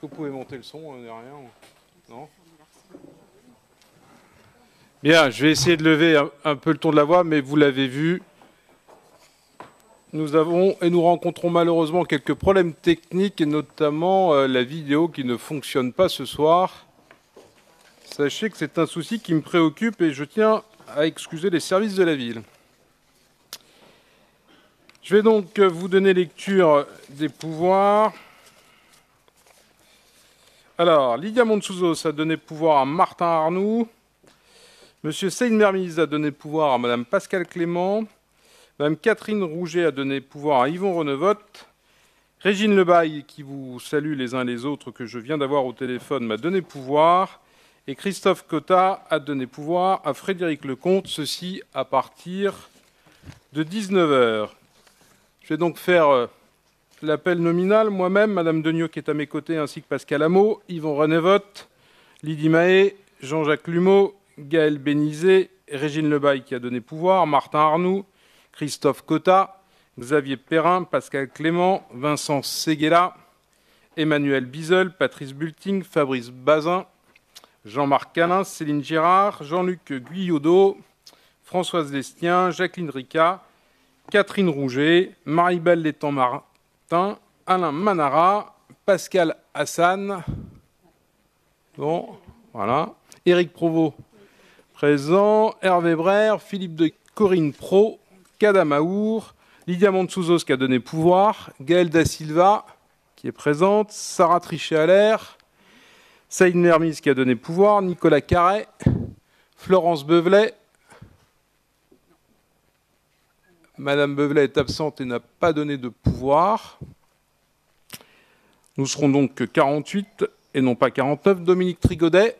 que vous pouvez monter le son derrière Non? Bien, je vais essayer de lever un, un peu le ton de la voix, mais vous l'avez vu, nous avons et nous rencontrons malheureusement quelques problèmes techniques et notamment euh, la vidéo qui ne fonctionne pas ce soir. Sachez que c'est un souci qui me préoccupe et je tiens à excuser les services de la ville. Je vais donc vous donner lecture des pouvoirs. Alors, Lydia Montsouzos a donné pouvoir à Martin Arnoux. Monsieur Seine Mermise a donné pouvoir à Madame Pascal Clément. Madame Catherine Rouget a donné pouvoir à Yvon Renevotte. Régine Lebaille, qui vous salue les uns les autres, que je viens d'avoir au téléphone, m'a donné pouvoir. Et Christophe Cotta a donné pouvoir à Frédéric Lecomte, ceci à partir de 19h. Je vais donc faire euh, l'appel nominal. Moi-même, Madame Degnaud qui est à mes côtés, ainsi que Pascal Hameau, Yvon Renevotte, Lydie Mahé, Jean-Jacques Lumeau, Gaël Bénizet, Régine Lebaille qui a donné pouvoir, Martin Arnoux, Christophe Cotta, Xavier Perrin, Pascal Clément, Vincent Seguela, Emmanuel Bizel, Patrice Bulting, Fabrice Bazin, Jean-Marc Calin, Céline Girard, Jean-Luc Guyodot, Françoise Lestien, Jacqueline Rica, Catherine Rouget, Marie-Belle Alain Manara, Pascal Hassan, bon, voilà, Éric Provost, présent, Hervé Brère, Philippe de Corinne Pro, Kadamaour, Lydia Montsouzos qui a donné pouvoir, Gaël Da Silva qui est présente, Sarah Trichet-Allaire, Saïd Mermis qui a donné pouvoir, Nicolas Carret, Florence Beuvelet. Madame Beuvelet est absente et n'a pas donné de pouvoir. Nous serons donc 48 et non pas 49. Dominique Trigodet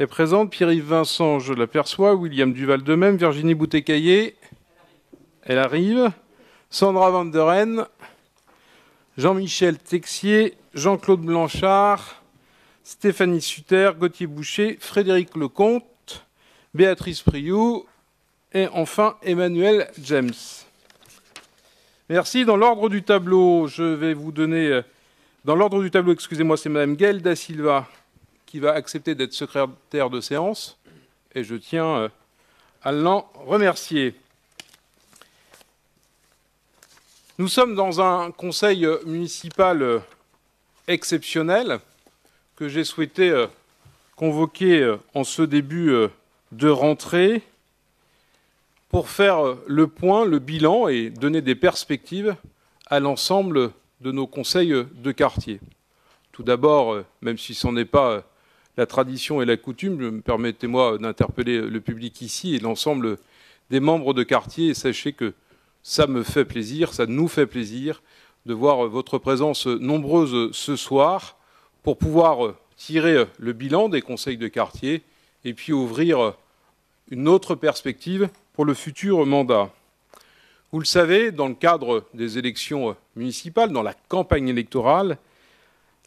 est présente. Pierre-Yves Vincent, je l'aperçois. William Duval de même. Virginie Boutécaillé, elle arrive. Sandra Van der Ren, Jean-Michel Texier, Jean-Claude Blanchard, Stéphanie Sutter, Gauthier Boucher, Frédéric Lecomte, Béatrice Priou et enfin Emmanuel James. Merci. Dans l'ordre du tableau, je vais vous donner. Dans l'ordre du tableau, excusez-moi, c'est Madame Gaëlle Da Silva qui va accepter d'être secrétaire de séance et je tiens à l'en remercier. Nous sommes dans un conseil municipal exceptionnel que j'ai souhaité convoquer en ce début de rentrée pour faire le point, le bilan et donner des perspectives à l'ensemble de nos conseils de quartier. Tout d'abord, même si ce n'est pas la tradition et la coutume, permettez-moi d'interpeller le public ici et l'ensemble des membres de quartier sachez que ça me fait plaisir, ça nous fait plaisir de voir votre présence nombreuse ce soir pour pouvoir tirer le bilan des conseils de quartier et puis ouvrir une autre perspective pour le futur mandat. Vous le savez, dans le cadre des élections municipales, dans la campagne électorale,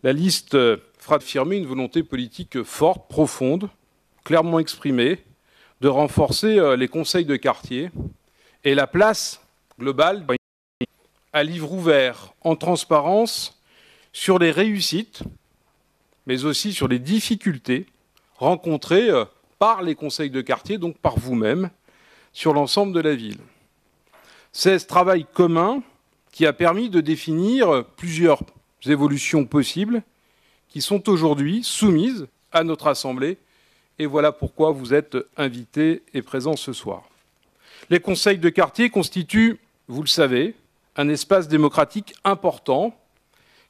la liste fera affirmer une volonté politique forte, profonde, clairement exprimée, de renforcer les conseils de quartier et la place global à livre ouvert, en transparence, sur les réussites, mais aussi sur les difficultés rencontrées par les conseils de quartier, donc par vous-même, sur l'ensemble de la ville. C'est ce travail commun qui a permis de définir plusieurs évolutions possibles qui sont aujourd'hui soumises à notre Assemblée, et voilà pourquoi vous êtes invités et présents ce soir. Les conseils de quartier constituent vous le savez, un espace démocratique important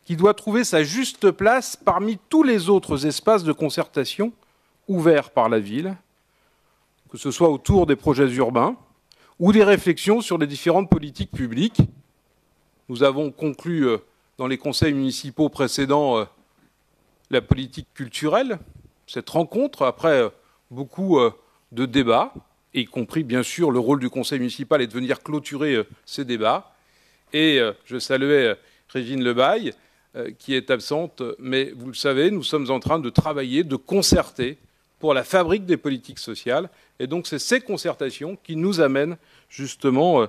qui doit trouver sa juste place parmi tous les autres espaces de concertation ouverts par la ville, que ce soit autour des projets urbains ou des réflexions sur les différentes politiques publiques. Nous avons conclu dans les conseils municipaux précédents la politique culturelle, cette rencontre, après beaucoup de débats, y compris bien sûr le rôle du conseil municipal est de venir clôturer ces débats. Et je saluais Régine Lebaille, qui est absente, mais vous le savez, nous sommes en train de travailler, de concerter pour la fabrique des politiques sociales. Et donc c'est ces concertations qui nous amènent justement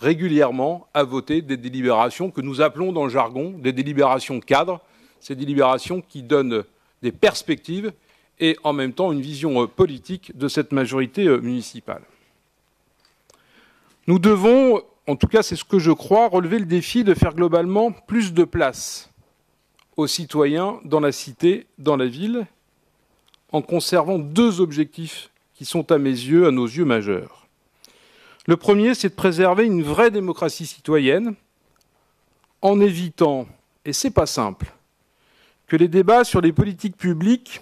régulièrement à voter des délibérations que nous appelons dans le jargon des délibérations cadres, ces délibérations qui donnent des perspectives et en même temps une vision politique de cette majorité municipale. Nous devons, en tout cas c'est ce que je crois, relever le défi de faire globalement plus de place aux citoyens dans la cité, dans la ville, en conservant deux objectifs qui sont à mes yeux, à nos yeux majeurs. Le premier, c'est de préserver une vraie démocratie citoyenne en évitant, et c'est pas simple, que les débats sur les politiques publiques,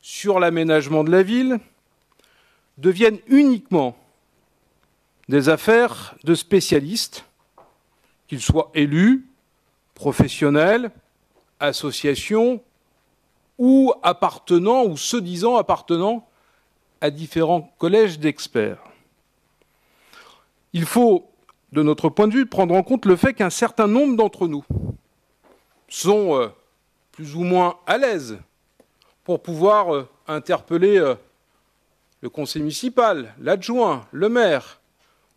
sur l'aménagement de la ville, deviennent uniquement des affaires de spécialistes, qu'ils soient élus, professionnels, associations ou appartenant ou se disant appartenant à différents collèges d'experts. Il faut, de notre point de vue, prendre en compte le fait qu'un certain nombre d'entre nous sont euh, plus ou moins à l'aise pour pouvoir euh, interpeller euh, le conseil municipal, l'adjoint, le maire,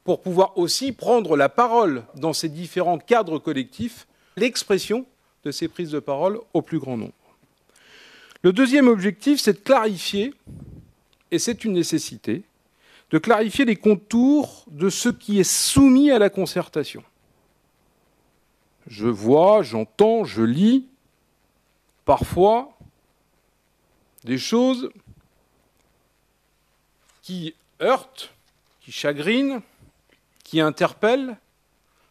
pour pouvoir aussi prendre la parole dans ces différents cadres collectifs, l'expression de ces prises de parole au plus grand nombre. Le deuxième objectif, c'est de clarifier, et c'est une nécessité, de clarifier les contours de ce qui est soumis à la concertation. Je vois, j'entends, je lis parfois des choses qui heurtent, qui chagrinent, qui interpelle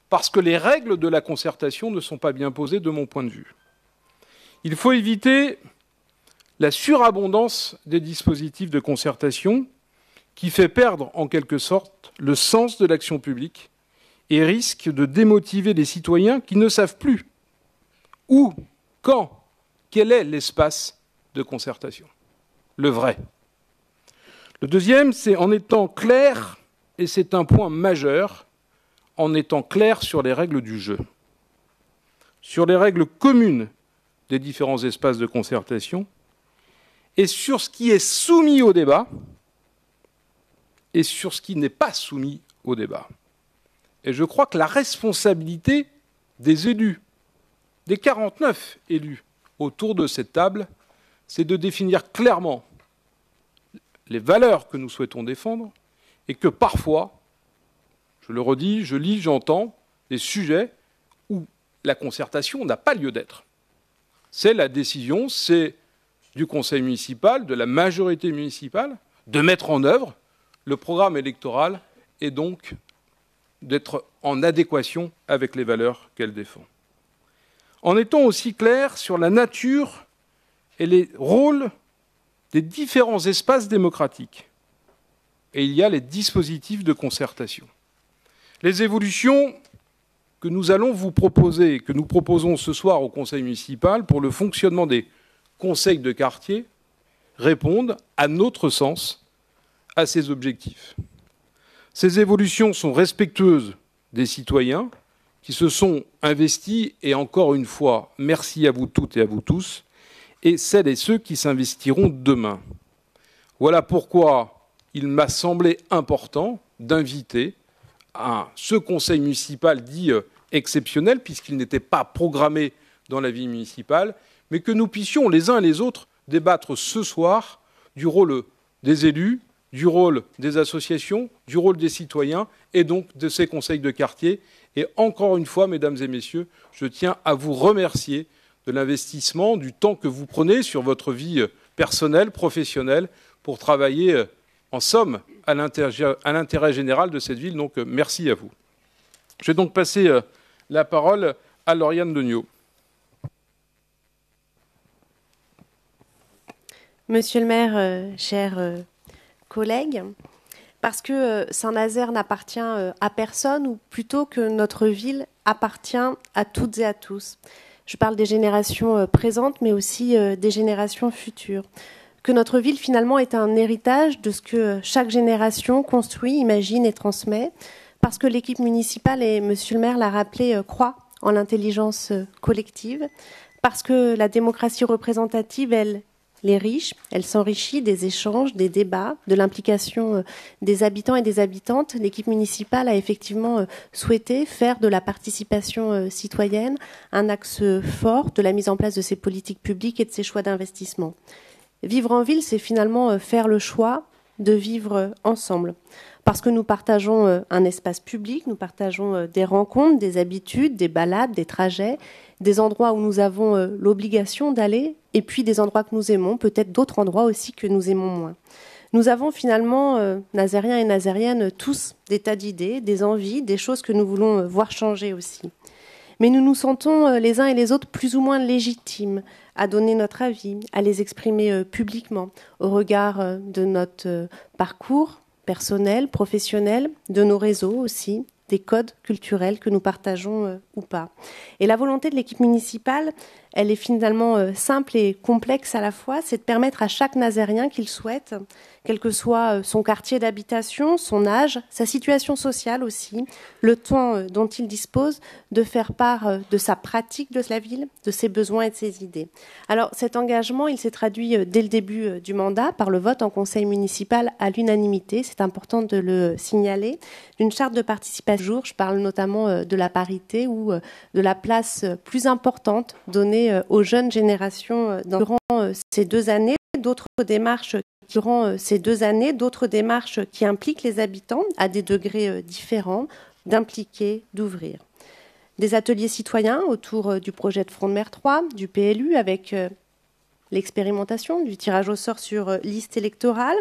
parce que les règles de la concertation ne sont pas bien posées de mon point de vue. Il faut éviter la surabondance des dispositifs de concertation qui fait perdre en quelque sorte le sens de l'action publique et risque de démotiver les citoyens qui ne savent plus où, quand, quel est l'espace de concertation, le vrai. Le deuxième, c'est en étant clair et c'est un point majeur en étant clair sur les règles du jeu, sur les règles communes des différents espaces de concertation, et sur ce qui est soumis au débat, et sur ce qui n'est pas soumis au débat. Et je crois que la responsabilité des élus, des 49 élus autour de cette table, c'est de définir clairement les valeurs que nous souhaitons défendre, et que parfois, je le redis, je lis, j'entends des sujets où la concertation n'a pas lieu d'être. C'est la décision, c'est du conseil municipal, de la majorité municipale, de mettre en œuvre le programme électoral et donc d'être en adéquation avec les valeurs qu'elle défend. En étant aussi clair sur la nature et les rôles des différents espaces démocratiques et il y a les dispositifs de concertation. Les évolutions que nous allons vous proposer, que nous proposons ce soir au Conseil municipal pour le fonctionnement des conseils de quartier, répondent, à notre sens, à ces objectifs. Ces évolutions sont respectueuses des citoyens qui se sont investis, et encore une fois, merci à vous toutes et à vous tous, et celles et ceux qui s'investiront demain. Voilà pourquoi il m'a semblé important d'inviter à ce conseil municipal dit euh, exceptionnel, puisqu'il n'était pas programmé dans la vie municipale, mais que nous puissions les uns et les autres débattre ce soir du rôle des élus, du rôle des associations, du rôle des citoyens et donc de ces conseils de quartier. Et encore une fois, mesdames et messieurs, je tiens à vous remercier de l'investissement, du temps que vous prenez sur votre vie personnelle, professionnelle, pour travailler euh, en somme à l'intérêt général de cette ville. Donc euh, merci à vous. Je vais donc passer euh, la parole à Lauriane Degnaud. Monsieur le maire, euh, chers collègues, parce que Saint-Nazaire n'appartient à personne, ou plutôt que notre ville appartient à toutes et à tous. Je parle des générations présentes, mais aussi des générations futures que notre ville finalement est un héritage de ce que chaque génération construit, imagine et transmet, parce que l'équipe municipale, et Monsieur le maire l'a rappelé, euh, croit en l'intelligence euh, collective, parce que la démocratie représentative, elle les riches, elle s'enrichit des échanges, des débats, de l'implication euh, des habitants et des habitantes. L'équipe municipale a effectivement euh, souhaité faire de la participation euh, citoyenne un axe fort de la mise en place de ces politiques publiques et de ces choix d'investissement. Vivre en ville, c'est finalement faire le choix de vivre ensemble. Parce que nous partageons un espace public, nous partageons des rencontres, des habitudes, des balades, des trajets, des endroits où nous avons euh, l'obligation d'aller, et puis des endroits que nous aimons, peut-être d'autres endroits aussi que nous aimons moins. Nous avons finalement, euh, Nazériens et Nazériennes, tous des tas d'idées, des envies, des choses que nous voulons euh, voir changer aussi. Mais nous nous sentons les uns et les autres plus ou moins légitimes à donner notre avis, à les exprimer publiquement, au regard de notre parcours personnel, professionnel, de nos réseaux aussi, des codes culturels que nous partageons euh, ou pas. Et la volonté de l'équipe municipale, elle est finalement euh, simple et complexe à la fois, c'est de permettre à chaque Nazérien qu'il souhaite, quel que soit euh, son quartier d'habitation, son âge, sa situation sociale aussi, le temps dont il dispose, de faire part de sa pratique de la ville, de ses besoins et de ses idées. Alors cet engagement, il s'est traduit dès le début du mandat par le vote en conseil municipal à l'unanimité, c'est important de le signaler, d'une charte de participation. Je parle notamment de la parité ou de la place plus importante donnée euh, aux jeunes générations euh, durant euh, ces deux années. D'autres démarches durant ces deux années, d'autres démarches qui impliquent les habitants à des degrés différents d'impliquer, d'ouvrir. Des ateliers citoyens autour du projet de Front de mer 3, du PLU, avec l'expérimentation du tirage au sort sur liste électorale,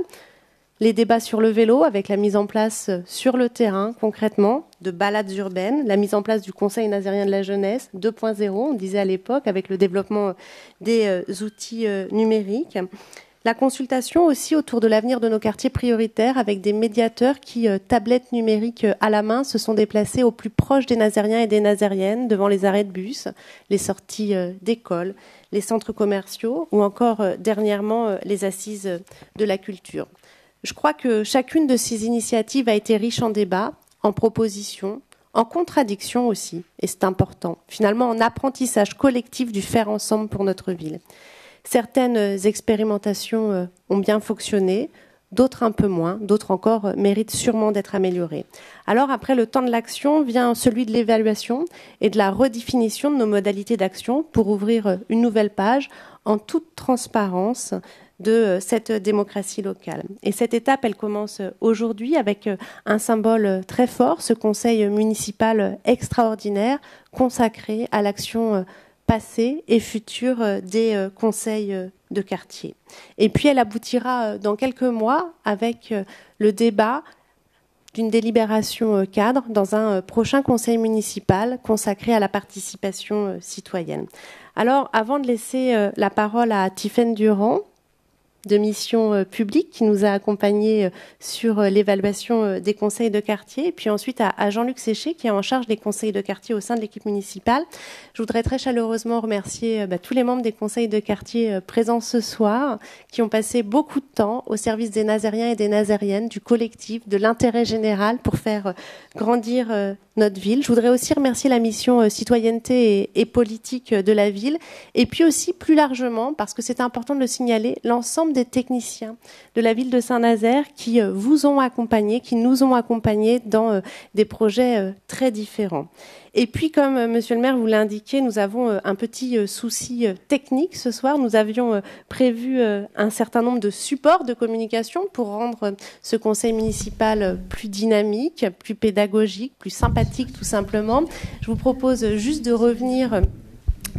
les débats sur le vélo avec la mise en place euh, sur le terrain, concrètement, de balades urbaines, la mise en place du Conseil nazérien de la jeunesse 2.0, on disait à l'époque, avec le développement euh, des euh, outils numériques. La consultation aussi autour de l'avenir de nos quartiers prioritaires avec des médiateurs qui, tablettes numériques à la main, se sont déplacés au plus proche des Nazériens et des Nazériennes devant les arrêts de bus, les sorties d'école, les centres commerciaux ou encore dernièrement les assises de la culture. Je crois que chacune de ces initiatives a été riche en débats, en propositions, en contradictions aussi, et c'est important, finalement en apprentissage collectif du faire ensemble pour notre ville. Certaines expérimentations euh, ont bien fonctionné, d'autres un peu moins, d'autres encore euh, méritent sûrement d'être améliorées. Alors après le temps de l'action vient celui de l'évaluation et de la redéfinition de nos modalités d'action pour ouvrir euh, une nouvelle page en toute transparence de euh, cette démocratie locale. Et cette étape, elle commence aujourd'hui avec euh, un symbole très fort, ce conseil municipal extraordinaire consacré à l'action euh, passée et future des conseils de quartier. Et puis elle aboutira dans quelques mois avec le débat d'une délibération cadre dans un prochain conseil municipal consacré à la participation citoyenne. Alors, avant de laisser la parole à Tiffaine Durand, de mission euh, publique qui nous a accompagnés euh, sur euh, l'évaluation des conseils de quartier, et puis ensuite à, Jean-Luc Séché qui est en charge des conseils de quartier au sein de l'équipe municipale. Je voudrais très chaleureusement remercier bah, tous les membres des conseils de quartier présents ce soir, qui ont passé beaucoup de temps au service des Nazériens et des Nazériennes, du collectif, de l'intérêt général pour faire grandir notre ville. Je voudrais aussi remercier la mission citoyenneté et, et politique de la ville, et puis aussi plus largement, parce que c'est important de le signaler, l'ensemble des techniciens de la ville de Saint-Nazaire qui euh, vous ont accompagné, qui nous ont accompagnés dans euh, des projets euh, très différents. Et puis, comme Monsieur le maire vous l'a indiqué, nous avons un petit souci technique ce soir. Nous avions prévu un certain nombre de supports de communication pour rendre ce conseil municipal plus dynamique, plus pédagogique, plus sympathique tout simplement. Je vous propose juste de revenir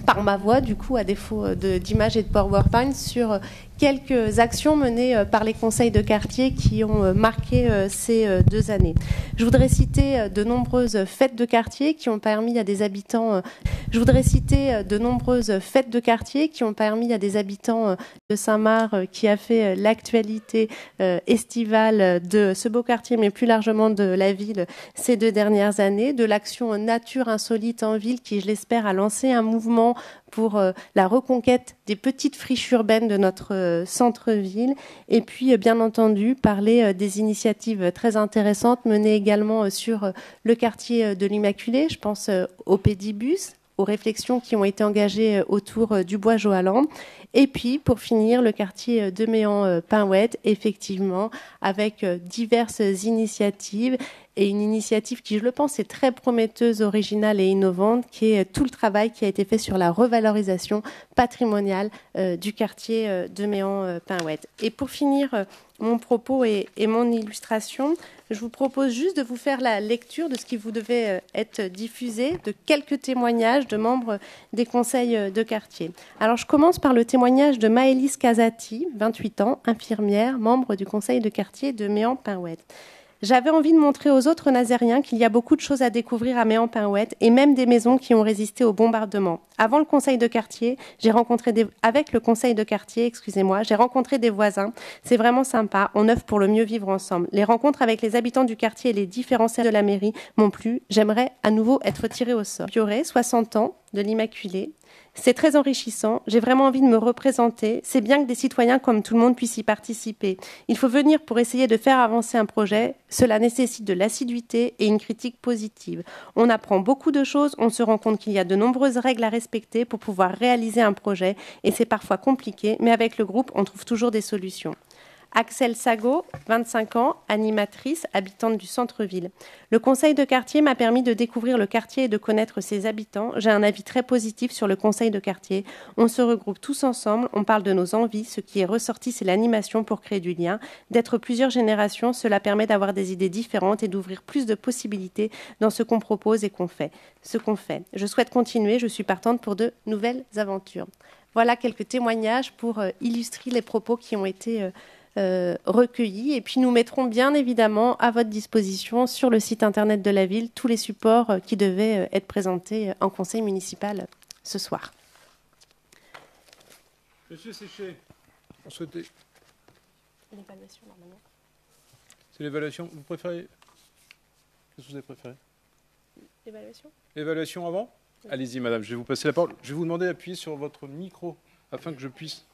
par ma voix, du coup, à défaut d'image et de PowerPoint, sur quelques actions menées euh, par les conseils de quartier qui ont euh, marqué euh, ces deux années. Je voudrais citer de nombreuses fêtes de quartier qui ont permis à des habitants. Je voudrais citer de nombreuses fêtes de quartier qui ont permis à des habitants de Saint-Marc qui a fait l'actualité estivale de ce beau quartier, mais plus largement de la ville ces deux dernières années, de l'action Nature insolite en ville qui, je l'espère, a lancé un mouvement pour euh, la reconquête des petites friches urbaines de notre euh, centre-ville. Et puis, euh, bien entendu, parler des initiatives très intéressantes menées également sur le quartier de l'Immaculée. Je pense au Pédibus, aux réflexions qui ont été engagées autour du bois Joalan. Et puis, pour finir, le quartier de Méan-Pinouette, effectivement, avec diverses initiatives et une initiative qui, je le pense, est très prometteuse, originale et innovante, qui est tout le travail qui a été fait sur la revalorisation patrimoniale euh, du quartier euh, de Méan-Pinouette. Et pour finir euh, mon propos et, mon illustration, je vous propose juste de vous faire la lecture de ce qui vous devait être diffusé, de quelques témoignages de membres des conseils de quartier. Alors, je commence par le témoignage de Maëlys Casati, 28 ans, infirmière, membre du conseil de quartier de Méan-Pinouette. J'avais envie de montrer aux autres Nazériens qu'il y a beaucoup de choses à découvrir à Méan-Pinouette et même des maisons qui ont résisté au bombardement. Avant le conseil de quartier, j'ai rencontré des... avec le conseil de quartier, excusez-moi, j'ai rencontré des voisins. C'est vraiment sympa. On œuvre pour le mieux vivre ensemble. Les rencontres avec les habitants du quartier et les différents de la mairie m'ont plu. J'aimerais à nouveau être tiré au sort. Pioré, 60 ans, de l'Immaculée, c'est très enrichissant. J'ai vraiment envie de me représenter. C'est bien que des citoyens comme tout le monde puissent y participer. Il faut venir pour essayer de faire avancer un projet. Cela nécessite de l'assiduité et une critique positive. On apprend beaucoup de choses. On se rend compte qu'il y a de nombreuses règles à respecter pour pouvoir réaliser un projet. Et c'est parfois compliqué, mais avec le groupe, on trouve toujours des solutions. Axel Sago, 25 ans, animatrice, habitante du centre-ville. Le conseil de quartier m'a permis de découvrir le quartier et de connaître ses habitants. J'ai un avis très positif sur le conseil de quartier. On se regroupe tous ensemble, on parle de nos envies. Ce qui est ressorti, c'est l'animation pour créer du lien. D'être plusieurs générations, cela permet d'avoir des idées différentes et d'ouvrir plus de possibilités dans ce qu'on propose et qu'on fait. Ce qu'on fait. Je souhaite continuer, je suis partante pour de nouvelles aventures. Voilà quelques témoignages pour euh, illustrer les propos qui ont été euh, recueillis. Et puis nous mettrons bien évidemment à votre disposition sur le site internet de la ville tous les supports euh, qui devaient euh, être présentés en conseil municipal ce soir. Monsieur Séché, on souhaitait. L'évaluation normalement. C'est l'évaluation. Vous préférez Qu'est-ce que vous avez préféré? L'évaluation L'évaluation avant? Allez-y, madame, je vais vous passer la parole. Je vais vous demander d'appuyer sur votre micro afin que je puisse.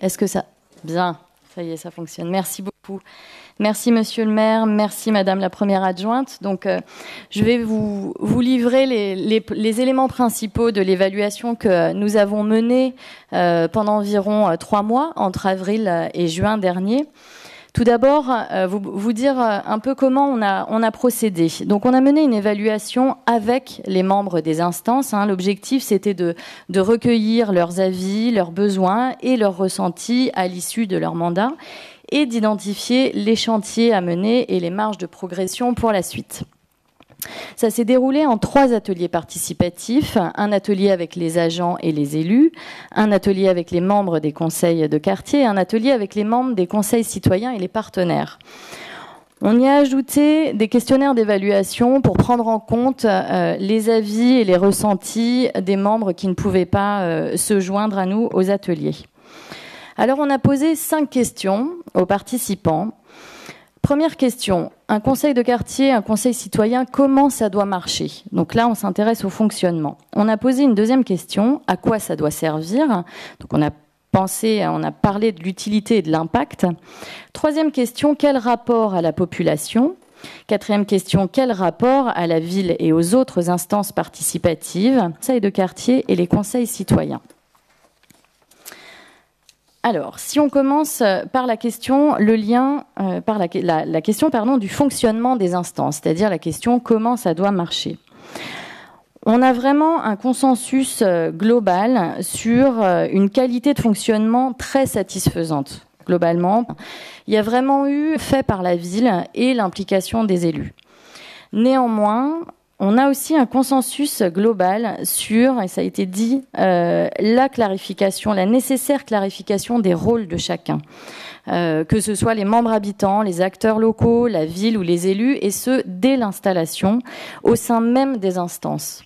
Est-ce que ça. Bien, ça y est, ça fonctionne. Merci beaucoup. Merci, monsieur le maire. Merci, madame la première adjointe. Donc, euh, je vais vous, livrer les, les, éléments principaux de l'évaluation que nous avons menée euh, pendant environ euh, trois mois, entre avril et juin dernier. Tout d'abord, euh, vous, dire euh, un peu comment on a, procédé. Donc, on a mené une évaluation avec les membres des instances. Hein. L'objectif, c'était de recueillir leurs avis, leurs besoins et leurs ressentis à l'issue de leur mandat et d'identifier les chantiers à mener et les marges de progression pour la suite. Ça s'est déroulé en trois ateliers participatifs, un atelier avec les agents et les élus, un atelier avec les membres des conseils de quartier et un atelier avec les membres des conseils citoyens et les partenaires. On y a ajouté des questionnaires d'évaluation pour prendre en compte euh, les avis et les ressentis des membres qui ne pouvaient pas euh, se joindre à nous aux ateliers. Alors on a posé cinq questions aux participants Première question, un conseil de quartier, un conseil citoyen, comment ça doit marcher? Donc là, on s'intéresse au fonctionnement. On a posé une deuxième question, à quoi ça doit servir? Donc on a pensé, on a parlé de l'utilité et de l'impact. Troisième question, quel rapport à la population? Quatrième question, quel rapport à la ville et aux autres instances participatives, conseil de quartier et les conseils citoyens? Alors, si on commence euh, par la question, le lien, euh, par la, question pardon, du fonctionnement des instances, c'est-à-dire la question comment ça doit marcher. On a vraiment un consensus euh, global sur une qualité de fonctionnement très satisfaisante, globalement. Il y a vraiment eu fait par la ville et l'implication des élus. Néanmoins, on a aussi un consensus global sur, et ça a été dit, euh, la clarification, la nécessaire clarification des rôles de chacun. Euh, que ce soit les membres habitants, les acteurs locaux, la ville ou les élus, et ce, dès l'installation, au sein même des instances.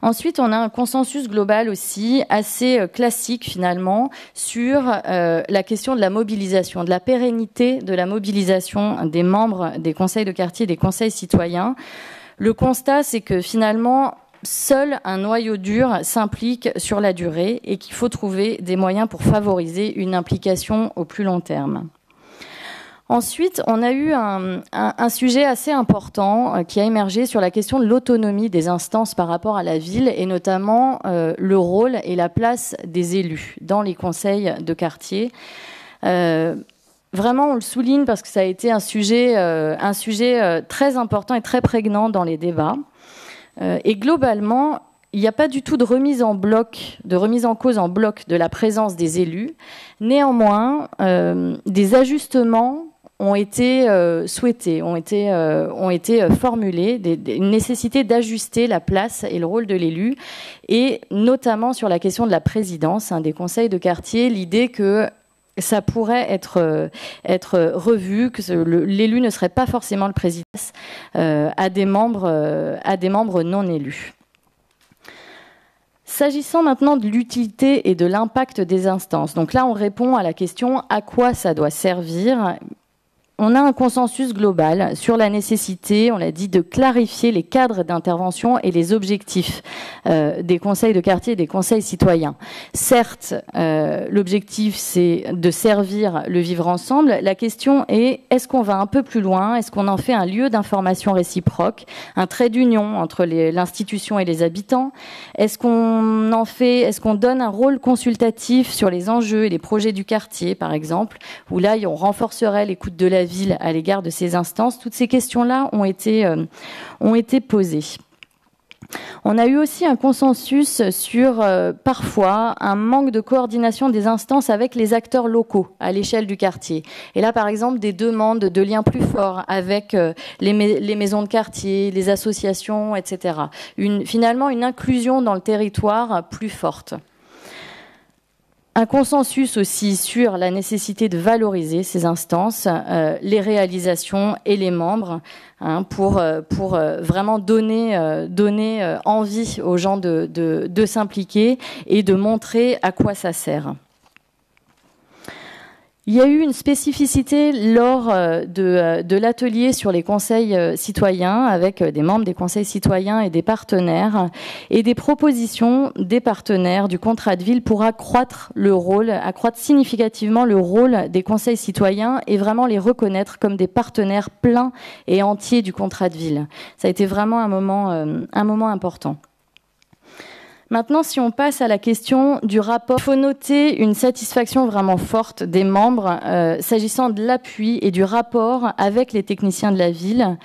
Ensuite, on a un consensus global aussi assez euh, classique finalement sur la question de la mobilisation, de la pérennité de la mobilisation des membres des conseils de quartier, des conseils citoyens le constat, c'est que finalement, seul un noyau dur s'implique sur la durée et qu'il faut trouver des moyens pour favoriser une implication au plus long terme. Ensuite, on a eu un, sujet assez important euh, qui a émergé sur la question de l'autonomie des instances par rapport à la ville et notamment euh, le rôle et la place des élus dans les conseils de quartier. Euh, vraiment, on le souligne parce que ça a été un sujet, un sujet très important et très prégnant dans les débats. et globalement, il n'y a pas du tout de remise en bloc, de remise en cause en bloc de la présence des élus. Néanmoins, des ajustements ont été euh, souhaités, ont été, euh, ont été euh, formulés, une nécessité d'ajuster la place et le rôle de l'élu, et notamment sur la question de la présidence hein, des conseils de quartier, l'idée que ça pourrait être, être revu, que l'élu ne serait pas forcément le président à, des membres, à des membres non élus. S'agissant maintenant de l'utilité et de l'impact des instances, donc là on répond à la question à quoi ça doit servir? On a un consensus global sur la nécessité, on l'a dit, de clarifier les cadres d'intervention et les objectifs euh, des conseils de quartier et des conseils citoyens. Certes, euh, l'objectif, c'est de servir le vivre ensemble. La question est, est-ce qu'on va un peu plus loin? Est-ce qu'on en fait un lieu d'information réciproque, un trait d'union entre l'institution et les habitants? Est-ce qu'on en fait, est-ce qu'on donne un rôle consultatif sur les enjeux et les projets du quartier, par exemple, où là, on renforcerait l'écoute de la ville à l'égard de ces instances. Toutes ces questions-là ont été, euh, ont été posées. On a eu aussi un consensus sur euh, parfois un manque de coordination des instances avec les acteurs locaux à l'échelle du quartier. Et là, par exemple, des demandes de liens plus forts avec euh, les, maisons de quartier, les associations, etc. Finalement, une inclusion dans le territoire plus forte un consensus aussi sur la nécessité de valoriser ces instances, euh, les réalisations et les membres, hein, pour, euh, euh, vraiment donner, envie aux gens de s'impliquer et de montrer à quoi ça sert. Il y a eu une spécificité lors euh, euh, de, l'atelier sur les conseils euh, citoyens avec des membres des conseils citoyens et des partenaires et des propositions des partenaires du contrat de ville pour accroître le rôle, accroître significativement le rôle des conseils citoyens et vraiment les reconnaître comme des partenaires pleins et entiers du contrat de ville. Ça a été vraiment un moment, un moment important. Maintenant, si on passe à la question du rapport, il faut noter une satisfaction vraiment forte des membres euh, s'agissant de l'appui et du rapport avec les techniciens de la ville.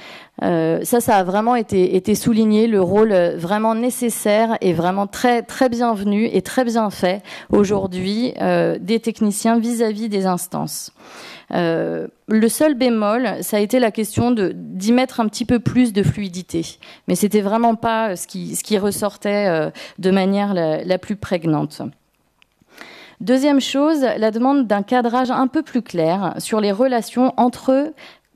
Euh, ça, ça a vraiment été, souligné, le rôle vraiment nécessaire et vraiment très très bienvenu et très bien fait aujourd'hui euh, des techniciens vis-à-vis des instances. Euh, le seul bémol, ça a été la question d'y mettre un petit peu plus de fluidité. Mais c'était vraiment pas ce qui, ressortait euh, de manière la, plus prégnante. Deuxième chose, la demande d'un cadrage un peu plus clair sur les relations entre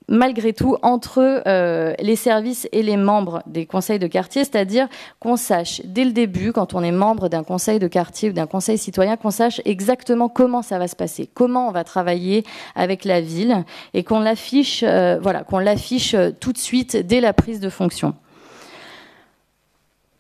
malgré tout entre euh, les services et les membres des conseils de quartier, c'est-à-dire qu'on sache dès le début, quand on est membre d'un conseil de quartier ou d'un conseil citoyen, qu'on sache exactement comment ça va se passer, comment on va travailler avec la ville et qu'on l'affiche, euh, voilà, qu'on l'affiche euh, tout de suite dès la prise de fonction.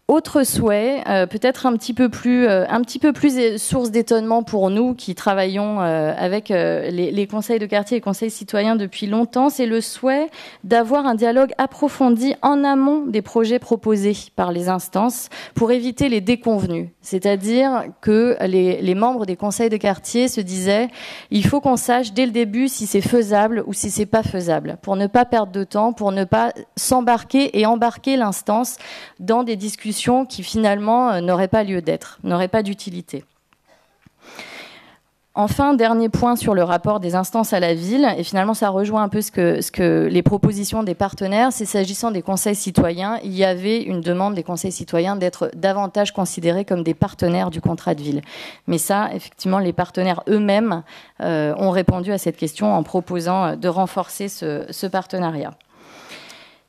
Autre souhait, euh, peut-être un petit peu plus, euh, un petit peu plus source d'étonnement pour nous qui travaillons euh, avec les, les, conseils de quartier et conseils citoyens depuis longtemps, c'est le souhait d'avoir un dialogue approfondi en amont des projets proposés par les instances pour éviter les déconvenus. C'est-à-dire que les, les membres des conseils de quartier se disaient, il faut qu'on sache dès le début si c'est faisable ou si c'est pas faisable, pour ne pas perdre de temps, pour ne pas s'embarquer et embarquer l'instance dans des discussions qui finalement euh, n'aurait pas lieu d'être, n'aurait pas d'utilité. Enfin, dernier point sur le rapport des instances à la ville, et finalement ça rejoint un peu ce que, les propositions des partenaires, c'est s'agissant des conseils citoyens, il y avait une demande des conseils citoyens d'être davantage considérés comme des partenaires du contrat de ville. Mais ça, effectivement, les partenaires eux-mêmes euh, ont répondu à cette question en proposant de renforcer ce, ce partenariat.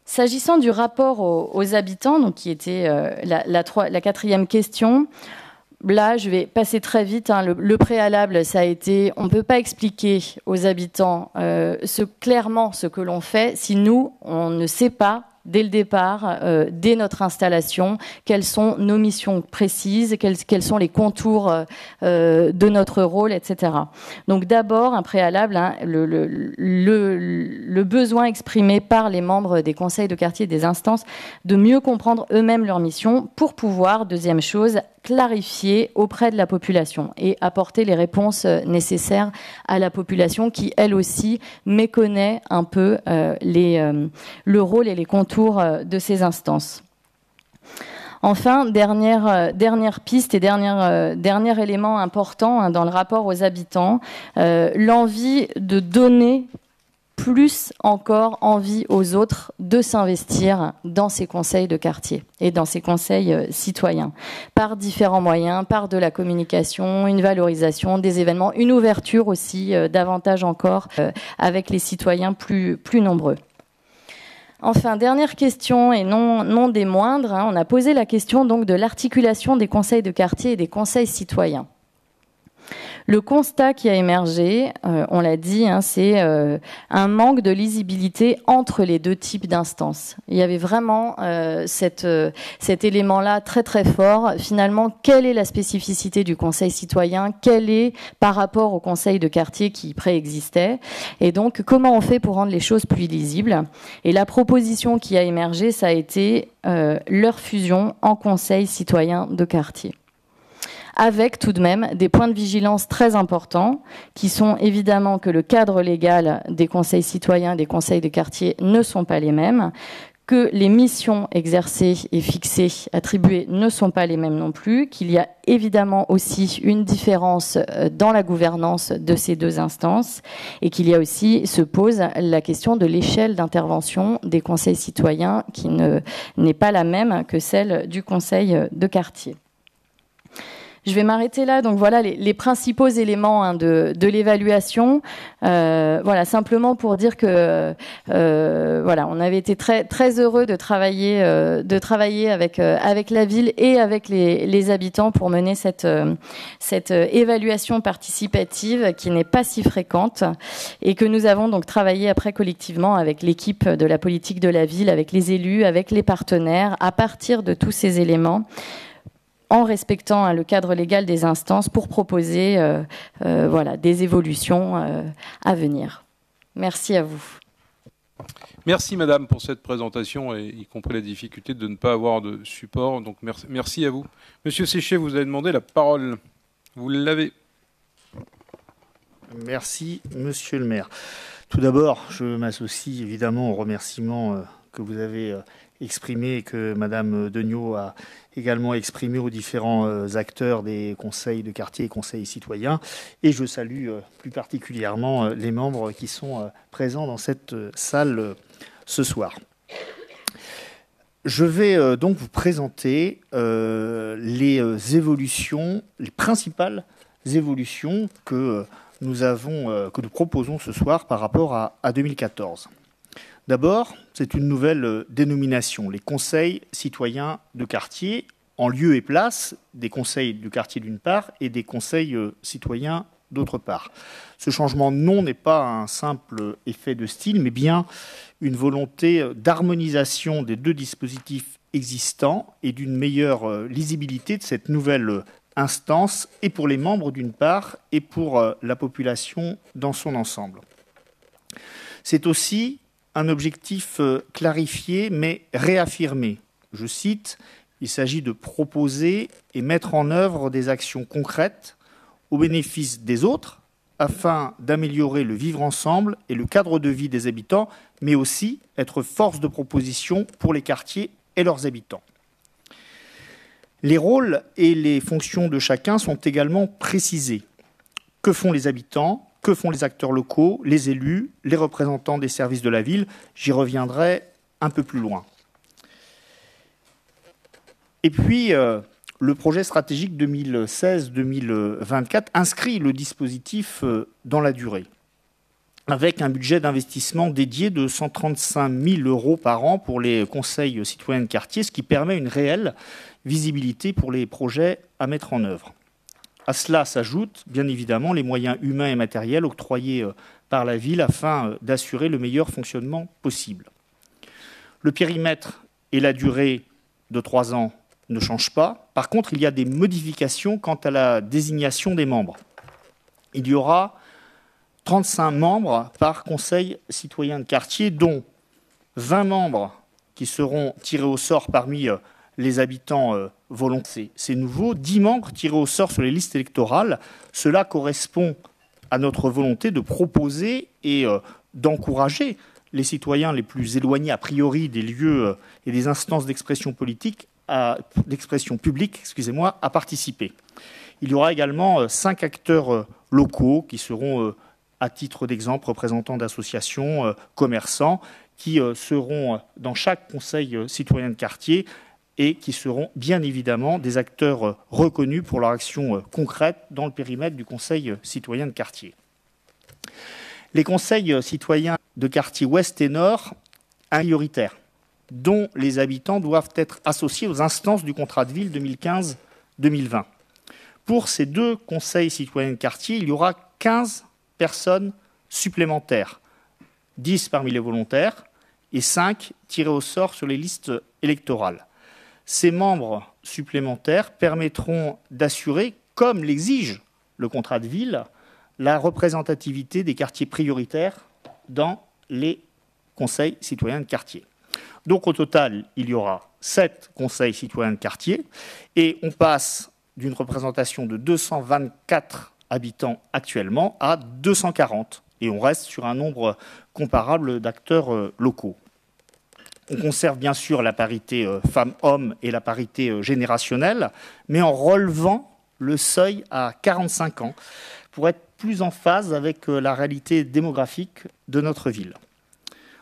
S'agissant du rapport aux, habitants, donc qui était euh, la, quatrième question, là, je vais passer très vite. Hein. le, préalable, ça a été, on ne peut pas expliquer aux habitants euh, ce, clairement ce que l'on fait si nous, on ne sait pas dès le départ, euh, dès notre installation, quelles sont nos missions précises, quels, sont les contours euh, de notre rôle, etc. Donc d'abord, un préalable, hein, le, le, besoin exprimé par les membres des conseils de quartier et des instances de mieux comprendre eux-mêmes leur mission pour pouvoir, deuxième chose, clarifier auprès de la population et apporter les réponses nécessaires à la population qui, elle aussi, méconnaît un peu euh, euh, le rôle et les contours euh, de ces instances. Enfin, dernière, piste et dernier élément important hein, dans le rapport aux habitants, l'envie de donner plus encore envie aux autres de s'investir dans ces conseils de quartier et dans ces conseils euh, citoyens par différents moyens, par de la communication, une valorisation des événements, une ouverture aussi euh, davantage encore euh, avec les citoyens plus, nombreux. Enfin, dernière question et non, non des moindres, hein, on a posé la question donc de l'articulation des conseils de quartier et des conseils citoyens. Le constat qui a émergé, euh, on l'a dit, hein, c'est euh, un manque de lisibilité entre les deux types d'instances. Il y avait vraiment euh, cet élément-là très très fort. Finalement, quelle est la spécificité du Conseil citoyen? Quelle est par rapport au Conseil de quartier qui préexistait? Et donc, comment on fait pour rendre les choses plus lisibles? Et la proposition qui a émergé, ça a été leur fusion en Conseil citoyen de quartier avec tout de même des points de vigilance très importants, qui sont évidemment que le cadre légal des conseils citoyens des conseils de quartier ne sont pas les mêmes, que les missions exercées et fixées, attribuées, ne sont pas les mêmes non plus, qu'il y a évidemment aussi une différence euh, dans la gouvernance de ces deux instances et qu'il y a aussi, se pose la question de l'échelle d'intervention des conseils citoyens qui n'est pas la même que celle du conseil de quartier. Je vais m'arrêter là. Donc voilà les, les principaux éléments hein, de, l'évaluation. Euh, voilà simplement pour dire que euh, voilà, on avait été très très heureux de travailler euh, de travailler avec euh, avec la ville et avec les, les habitants pour mener cette cette évaluation participative qui n'est pas si fréquente et que nous avons donc travaillé après collectivement avec l'équipe de la politique de la ville, avec les élus, avec les partenaires à partir de tous ces éléments en respectant hein, le cadre légal des instances pour proposer euh, euh, voilà, des évolutions euh, à venir. Merci à vous. Merci Madame pour cette présentation et y compris la difficulté de ne pas avoir de support. Donc merci, merci à vous. Monsieur Séché, vous avez demandé la parole. Vous l'avez. Merci Monsieur le maire. Tout d'abord, je m'associe évidemment aux remerciements que vous avez exprimés et que Madame Degnaud a également exprimé aux différents euh, acteurs des conseils de quartier et conseils citoyens. Et je salue euh, plus particulièrement euh, les membres qui sont présents dans cette salle ce soir. Je vais donc vous présenter les évolutions, les principales évolutions que nous avons, que nous proposons ce soir par rapport à 2014. D'abord, c'est une nouvelle euh, dénomination, les conseils citoyens de quartier, en lieu et place des conseils du quartier d'une part et des conseils euh, citoyens d'autre part. Ce changement de nom n'est pas un simple effet de style, mais bien une volonté euh, d'harmonisation des deux dispositifs existants et d'une meilleure lisibilité de cette nouvelle instance, et pour les membres d'une part, et pour la population dans son ensemble. C'est aussi un objectif euh, clarifié mais réaffirmé. Je cite, il s'agit de proposer et mettre en œuvre des actions concrètes au bénéfice des autres afin d'améliorer le vivre ensemble et le cadre de vie des habitants, mais aussi être force de proposition pour les quartiers et leurs habitants. Les rôles et les fonctions de chacun sont également précisés. Que font les habitants? Que font les acteurs locaux, les élus, les représentants des services de la ville J'y reviendrai un peu plus loin. Et puis, euh, le projet stratégique 2016-2024 inscrit le dispositif euh, dans la durée, avec un budget d'investissement dédié de 135 000 euros par an pour les conseils citoyens de quartier, ce qui permet une réelle visibilité pour les projets à mettre en œuvre. À cela s'ajoutent bien évidemment les moyens humains et matériels octroyés euh, par la ville afin euh, d'assurer le meilleur fonctionnement possible. Le périmètre et la durée de trois ans ne changent pas. Par contre, il y a des modifications quant à la désignation des membres. Il y aura 35 membres par conseil citoyen de quartier, dont 20 membres qui seront tirés au sort parmi euh, les habitants euh, volontaires. C'est nouveau. 10 membres tirés au sort sur les listes électorales. Cela correspond à notre volonté de proposer et euh, d'encourager les citoyens les plus éloignés a priori des lieux et des instances d'expression politique, d'expression publique, excusez-moi, à participer. Il y aura également cinq acteurs locaux qui seront à titre d'exemple, représentants d'associations, euh, commerçants, qui euh, seront euh, dans chaque conseil citoyen de quartier et qui seront bien évidemment des acteurs reconnus pour leur action concrète dans le périmètre du conseil citoyen de quartier. Les conseils citoyens de quartier ouest et nord, prioritaires, dont les habitants doivent être associés aux instances du contrat de ville 2015-2020. Pour ces deux conseils citoyens de quartier, il y aura 15 personnes supplémentaires, 10 parmi les volontaires et 5 tirés au sort sur les listes électorales. Ces membres supplémentaires permettront d'assurer, comme l'exige le contrat de ville, la représentativité des quartiers prioritaires dans les conseils citoyens de quartier. Donc au total, il y aura 7 conseils citoyens de quartier et on passe d'une représentation de 224 habitants actuellement à 240 et on reste sur un nombre comparable d'acteurs euh, locaux. On conserve bien sûr la parité euh, femmes-hommes et la parité euh, générationnelle, mais en relevant le seuil à 45 ans pour être plus en phase avec la réalité démographique de notre ville.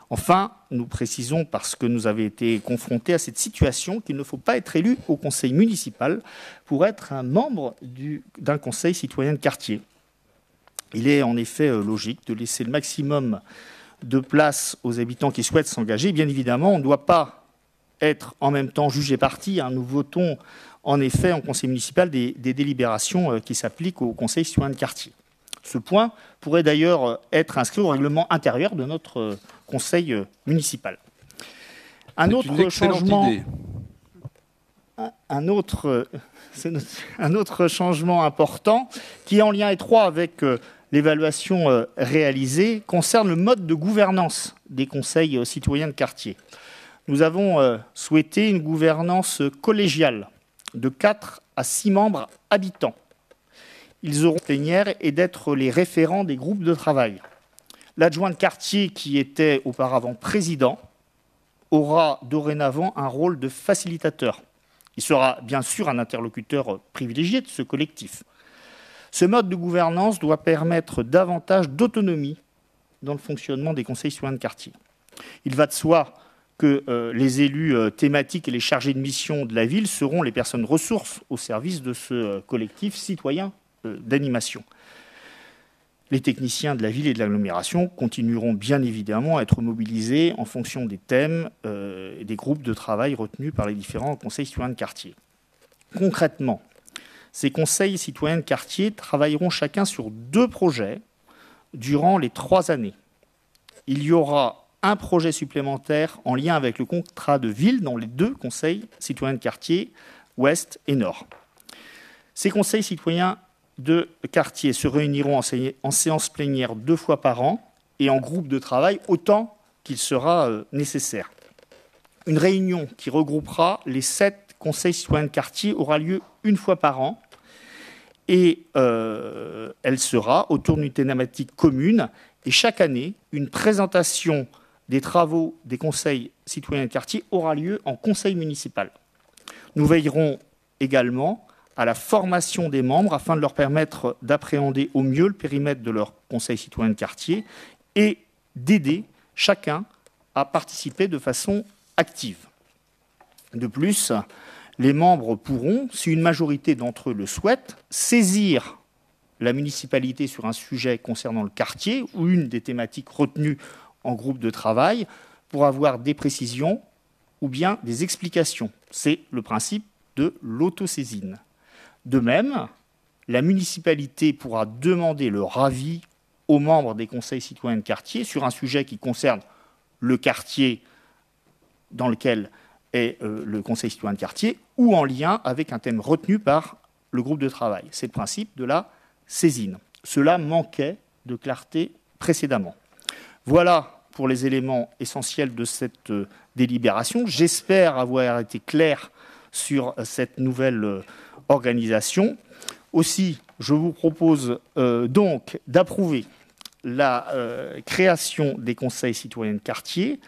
Enfin, nous précisons, parce que nous avons été confrontés à cette situation, qu'il ne faut pas être élu au conseil municipal pour être un membre d'un conseil citoyen de quartier. Il est en effet euh, logique de laisser le maximum de place aux habitants qui souhaitent s'engager. Bien évidemment, on ne doit pas être en même temps jugé parti. Hein. Nous votons en effet en conseil municipal des, des délibérations euh, qui s'appliquent au conseil citoyen de quartier. Ce point pourrait d'ailleurs être inscrit au règlement intérieur de notre euh, conseil euh, municipal. Un autre changement. Un autre, euh, un autre changement important qui est en lien étroit avec l'évaluation réalisée concerne le mode de gouvernance des conseils citoyens de quartier. Nous avons souhaité une gouvernance collégiale de 4 à 6 membres habitants ils auront plénière et d'être les référents des groupes de travail. L'adjoint de quartier, qui était auparavant président, aura dorénavant un rôle de facilitateur. Il sera bien sûr un interlocuteur privilégié de ce collectif. Ce mode de gouvernance doit permettre davantage d'autonomie dans le fonctionnement des conseils citoyens de quartier. Il va de soi que euh, les élus euh, thématiques et les chargés de mission de la ville seront les personnes ressources au service de ce euh, collectif citoyen d'animation. Les techniciens de la ville et de l'agglomération continueront bien évidemment à être mobilisés en fonction des thèmes et des groupes de travail retenus par les différents conseils citoyens de quartier. Concrètement, ces conseils citoyens de quartier travailleront chacun sur deux projets durant les trois années. Il y aura un projet supplémentaire en lien avec le contrat de ville dans les deux conseils citoyens de quartier, ouest et nord. Ces conseils citoyens de quartiers se réuniront en séance plénière deux fois par an et en groupe de travail autant qu'il sera euh, nécessaire. Une réunion qui regroupera les sept conseils citoyens de quartier aura lieu une fois par an et euh, elle sera autour d'une thématique commune. Et chaque année, une présentation des travaux des conseils citoyens de quartier aura lieu en conseil municipal. Nous veillerons également à la formation des membres afin de leur permettre d'appréhender au mieux le périmètre de leur conseil citoyen de quartier et d'aider chacun à participer de façon active. De plus, les membres pourront, si une majorité d'entre eux le souhaitent, saisir la municipalité sur un sujet concernant le quartier ou une des thématiques retenues en groupe de travail pour avoir des précisions ou bien des explications. C'est le principe de l'autosaisine. De même, la municipalité pourra demander le avis aux membres des conseils citoyens de quartier sur un sujet qui concerne le quartier dans lequel est le conseil citoyen de quartier ou en lien avec un thème retenu par le groupe de travail. C'est le principe de la saisine. Cela manquait de clarté précédemment. Voilà pour les éléments essentiels de cette euh, délibération. J'espère avoir été clair sur euh, cette nouvelle euh, organisation. Aussi, je vous propose donc d'approuver la création des conseils citoyens de quartier,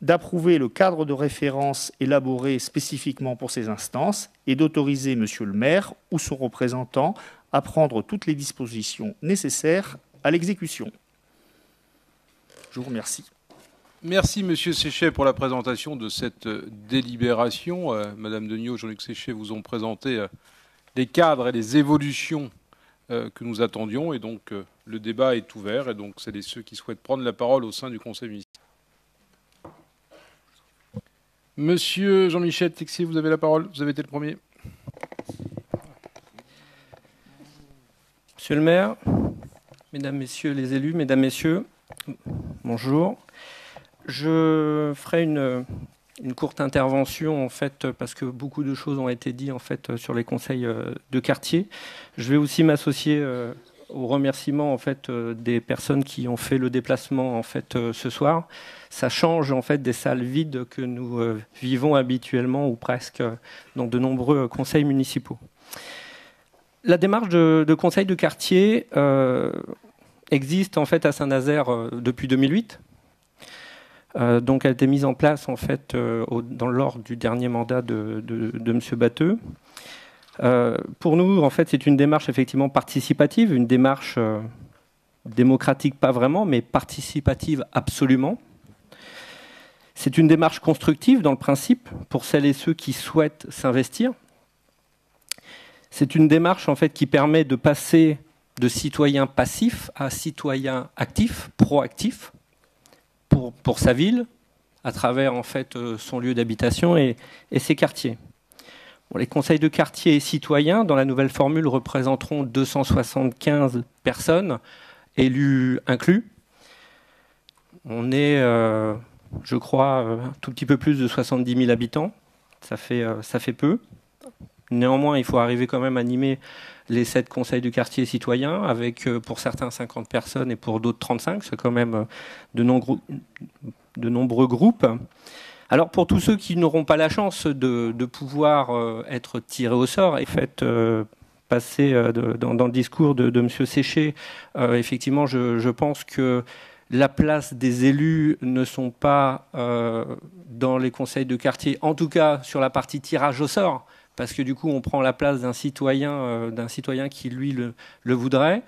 d'approuver le cadre de référence élaboré spécifiquement pour ces instances et d'autoriser Monsieur le maire ou son représentant à prendre toutes les dispositions nécessaires à l'exécution. Je vous remercie. Merci, Monsieur Séchet, pour la présentation de cette euh, délibération. Euh, Madame Degnaud, Jean-Luc Séchet vous ont présenté euh, les cadres et les évolutions que nous attendions. Et donc, le débat est ouvert. Et donc, c'est ceux qui souhaitent prendre la parole au sein du Conseil municipal. Monsieur Jean-Michel Texier, vous avez la parole. Vous avez été le premier. Monsieur le maire, mesdames, messieurs les élus, mesdames, messieurs, bonjour. Je ferai une, courte intervention en fait parce que beaucoup de choses ont été dites en fait sur les conseils euh, de quartier. Je vais aussi m'associer euh, au remerciement en fait euh, des personnes qui ont fait le déplacement en fait ce soir. Ça change en fait des salles vides que nous vivons habituellement ou presque dans de nombreux conseils municipaux. La démarche de, de conseil de quartier existe en fait à Saint-Nazaire depuis 2008 euh, donc, elle a été mise en place en fait euh, dans l'ordre du dernier mandat de, de, M. Batteux. Euh, pour nous, en fait, c'est une démarche effectivement participative, une démarche démocratique pas vraiment, mais participative absolument. C'est une démarche constructive dans le principe pour celles et ceux qui souhaitent s'investir. C'est une démarche en fait qui permet de passer de citoyens passifs à citoyens actifs, proactifs pour, sa ville, à travers en fait euh, son lieu d'habitation et, ses quartiers. Les conseils de quartier citoyens, dans la nouvelle formule, représenteront 275 personnes, élus inclus. On est, euh, je crois, euh, un tout petit peu plus de 70 000 habitants. Ça fait, ça fait peu. Néanmoins, il faut arriver quand même à animer les sept conseils du quartier citoyen, avec euh, pour certains 50 personnes et pour d'autres 35. C'est quand même euh, de, nombreux, groupes. Alors pour tous ceux qui n'auront pas la chance de, pouvoir euh, être tirés au sort et fait passer dans, le discours de, M. Séché, effectivement, je, pense que la place des élus ne sont pas dans les conseils de quartier, en tout cas sur la partie tirage au sort parce que du coup on prend la place d'un citoyen, euh, d'un citoyen qui lui le, voudrait.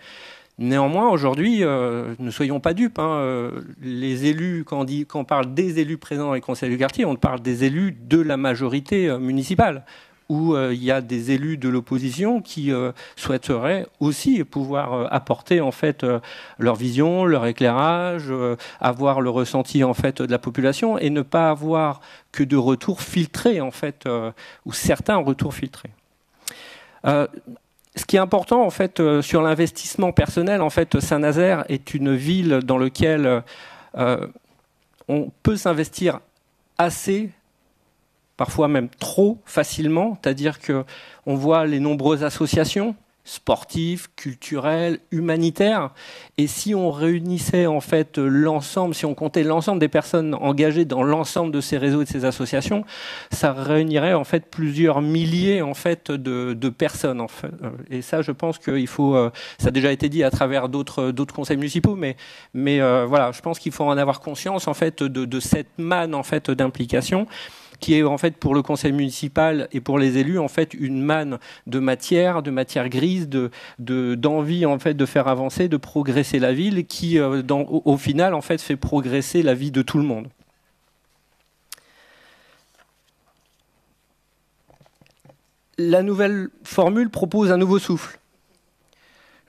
Néanmoins, aujourd'hui, euh, ne soyons pas dupes. Hein, euh, les élus, quand on, parle des élus présents dans les conseils du quartier, on parle des élus de la majorité municipale où euh, il y a des élus de l'opposition qui euh, souhaiteraient aussi pouvoir euh, apporter en fait leur vision, leur éclairage, avoir le ressenti en fait de la population et ne pas avoir que de retours filtrés en fait ou certains retours filtrés. Ce qui est important en fait sur l'investissement personnel, en fait, Saint-Nazaire est une ville dans laquelle on peut s'investir assez parfois même trop facilement, c'est-à-dire que on voit les nombreuses associations sportives, culturelles, humanitaires, et si on réunissait en fait l'ensemble, si on comptait l'ensemble des personnes engagées dans l'ensemble de ces réseaux et de ces associations, ça réunirait en fait plusieurs milliers en fait de, personnes. En fait. Et ça, je pense qu'il faut, euh, ça a déjà été dit à travers d'autres d'autres conseils municipaux, mais mais euh, voilà, je pense qu'il faut en avoir conscience en fait de, de cette manne en fait d'implication qui est en fait pour le conseil municipal et pour les élus en fait une manne de matière, de matière grise, de d'envie en fait de faire avancer, de progresser la ville, qui euh, au, final en fait fait progresser la vie de tout le monde. La nouvelle formule propose un nouveau souffle.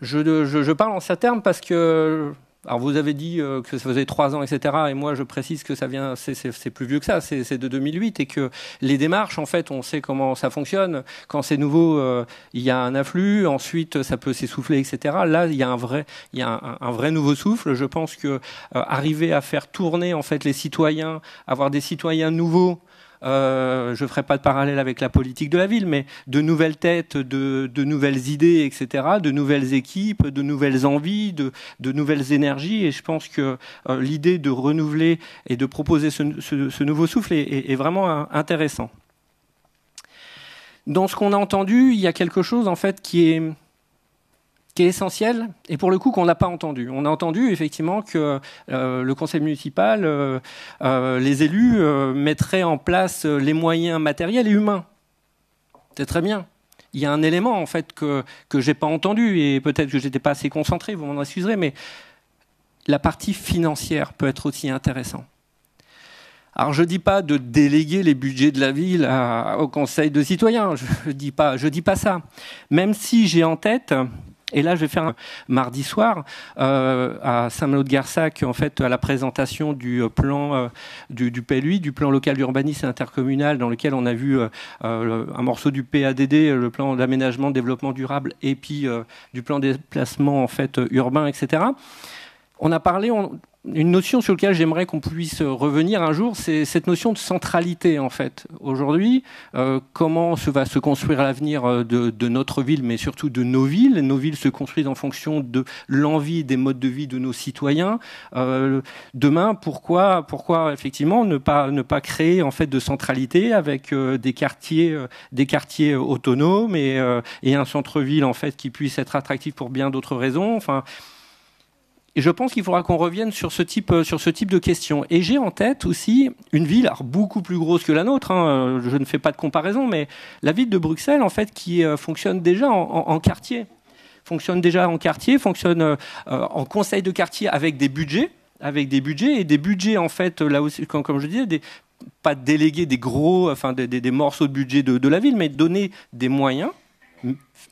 Je, je, parle en ces termes parce que alors vous avez dit euh, que ça faisait trois ans, etc. Et moi, je précise que ça vient, c'est plus vieux que ça, c'est de 2008 et que les démarches, en fait, on sait comment ça fonctionne. Quand c'est nouveau, euh, il y a un afflux, ensuite ça peut s'essouffler, etc. Là, il y a un vrai, il y a un, vrai nouveau souffle. Je pense que euh, arriver à faire tourner en fait les citoyens, avoir des citoyens nouveaux euh, je ne ferai pas de parallèle avec la politique de la ville, mais de nouvelles têtes, de, nouvelles idées, etc., de nouvelles équipes, de nouvelles envies, de, nouvelles énergies. Et je pense que euh, l'idée de renouveler et de proposer ce, nouveau souffle est, vraiment intéressant. Dans ce qu'on a entendu, il y a quelque chose en fait qui est qui est essentiel et pour le coup qu'on n'a pas entendu. On a entendu effectivement que euh, le conseil municipal, euh, euh, les élus mettraient en place les moyens matériels et humains. C'est très bien. Il y a un élément en fait que que j'ai pas entendu et peut-être que j'étais pas assez concentré. Vous m'en excuserez, mais la partie financière peut être aussi intéressante. Alors je dis pas de déléguer les budgets de la ville au conseil de citoyens. Je dis pas, je dis pas ça. Même si j'ai en tête et là, je vais faire un mardi soir euh, à Saint-Malo de Garsac, en fait, à la présentation du euh, plan euh, du, du, PLUI, du plan local d'urbanisme intercommunal, dans lequel on a vu un morceau du PADD, le plan d'aménagement, de développement durable, et puis du plan de déplacement en fait urbain, etc. On a parlé, une notion sur laquelle j'aimerais qu'on puisse revenir un jour, c'est cette notion de centralité en fait. Aujourd'hui, euh, comment se va se construire l'avenir euh, de, notre ville, mais surtout de nos villes? Nos villes se construisent en fonction de l'envie des modes de vie de nos citoyens. Euh, demain, pourquoi, pourquoi effectivement ne pas ne pas créer en fait de centralité avec des quartiers des quartiers autonomes et, et un centre-ville en fait qui puisse être attractif pour bien d'autres raisons? Enfin et je pense qu'il faudra qu'on revienne sur ce type, euh, sur ce type de questions. Et j'ai en tête aussi une ville, alors beaucoup plus grosse que la nôtre. Hein, je ne fais pas de comparaison, mais la ville de Bruxelles, en fait, qui euh, fonctionne déjà en, quartier, fonctionne déjà en quartier, fonctionne euh, en conseil de quartier avec des budgets, avec des budgets et des budgets en fait là aussi, comme, comme je disais, pas déléguer des gros, enfin des, morceaux de budget de, de, la ville, mais donner des moyens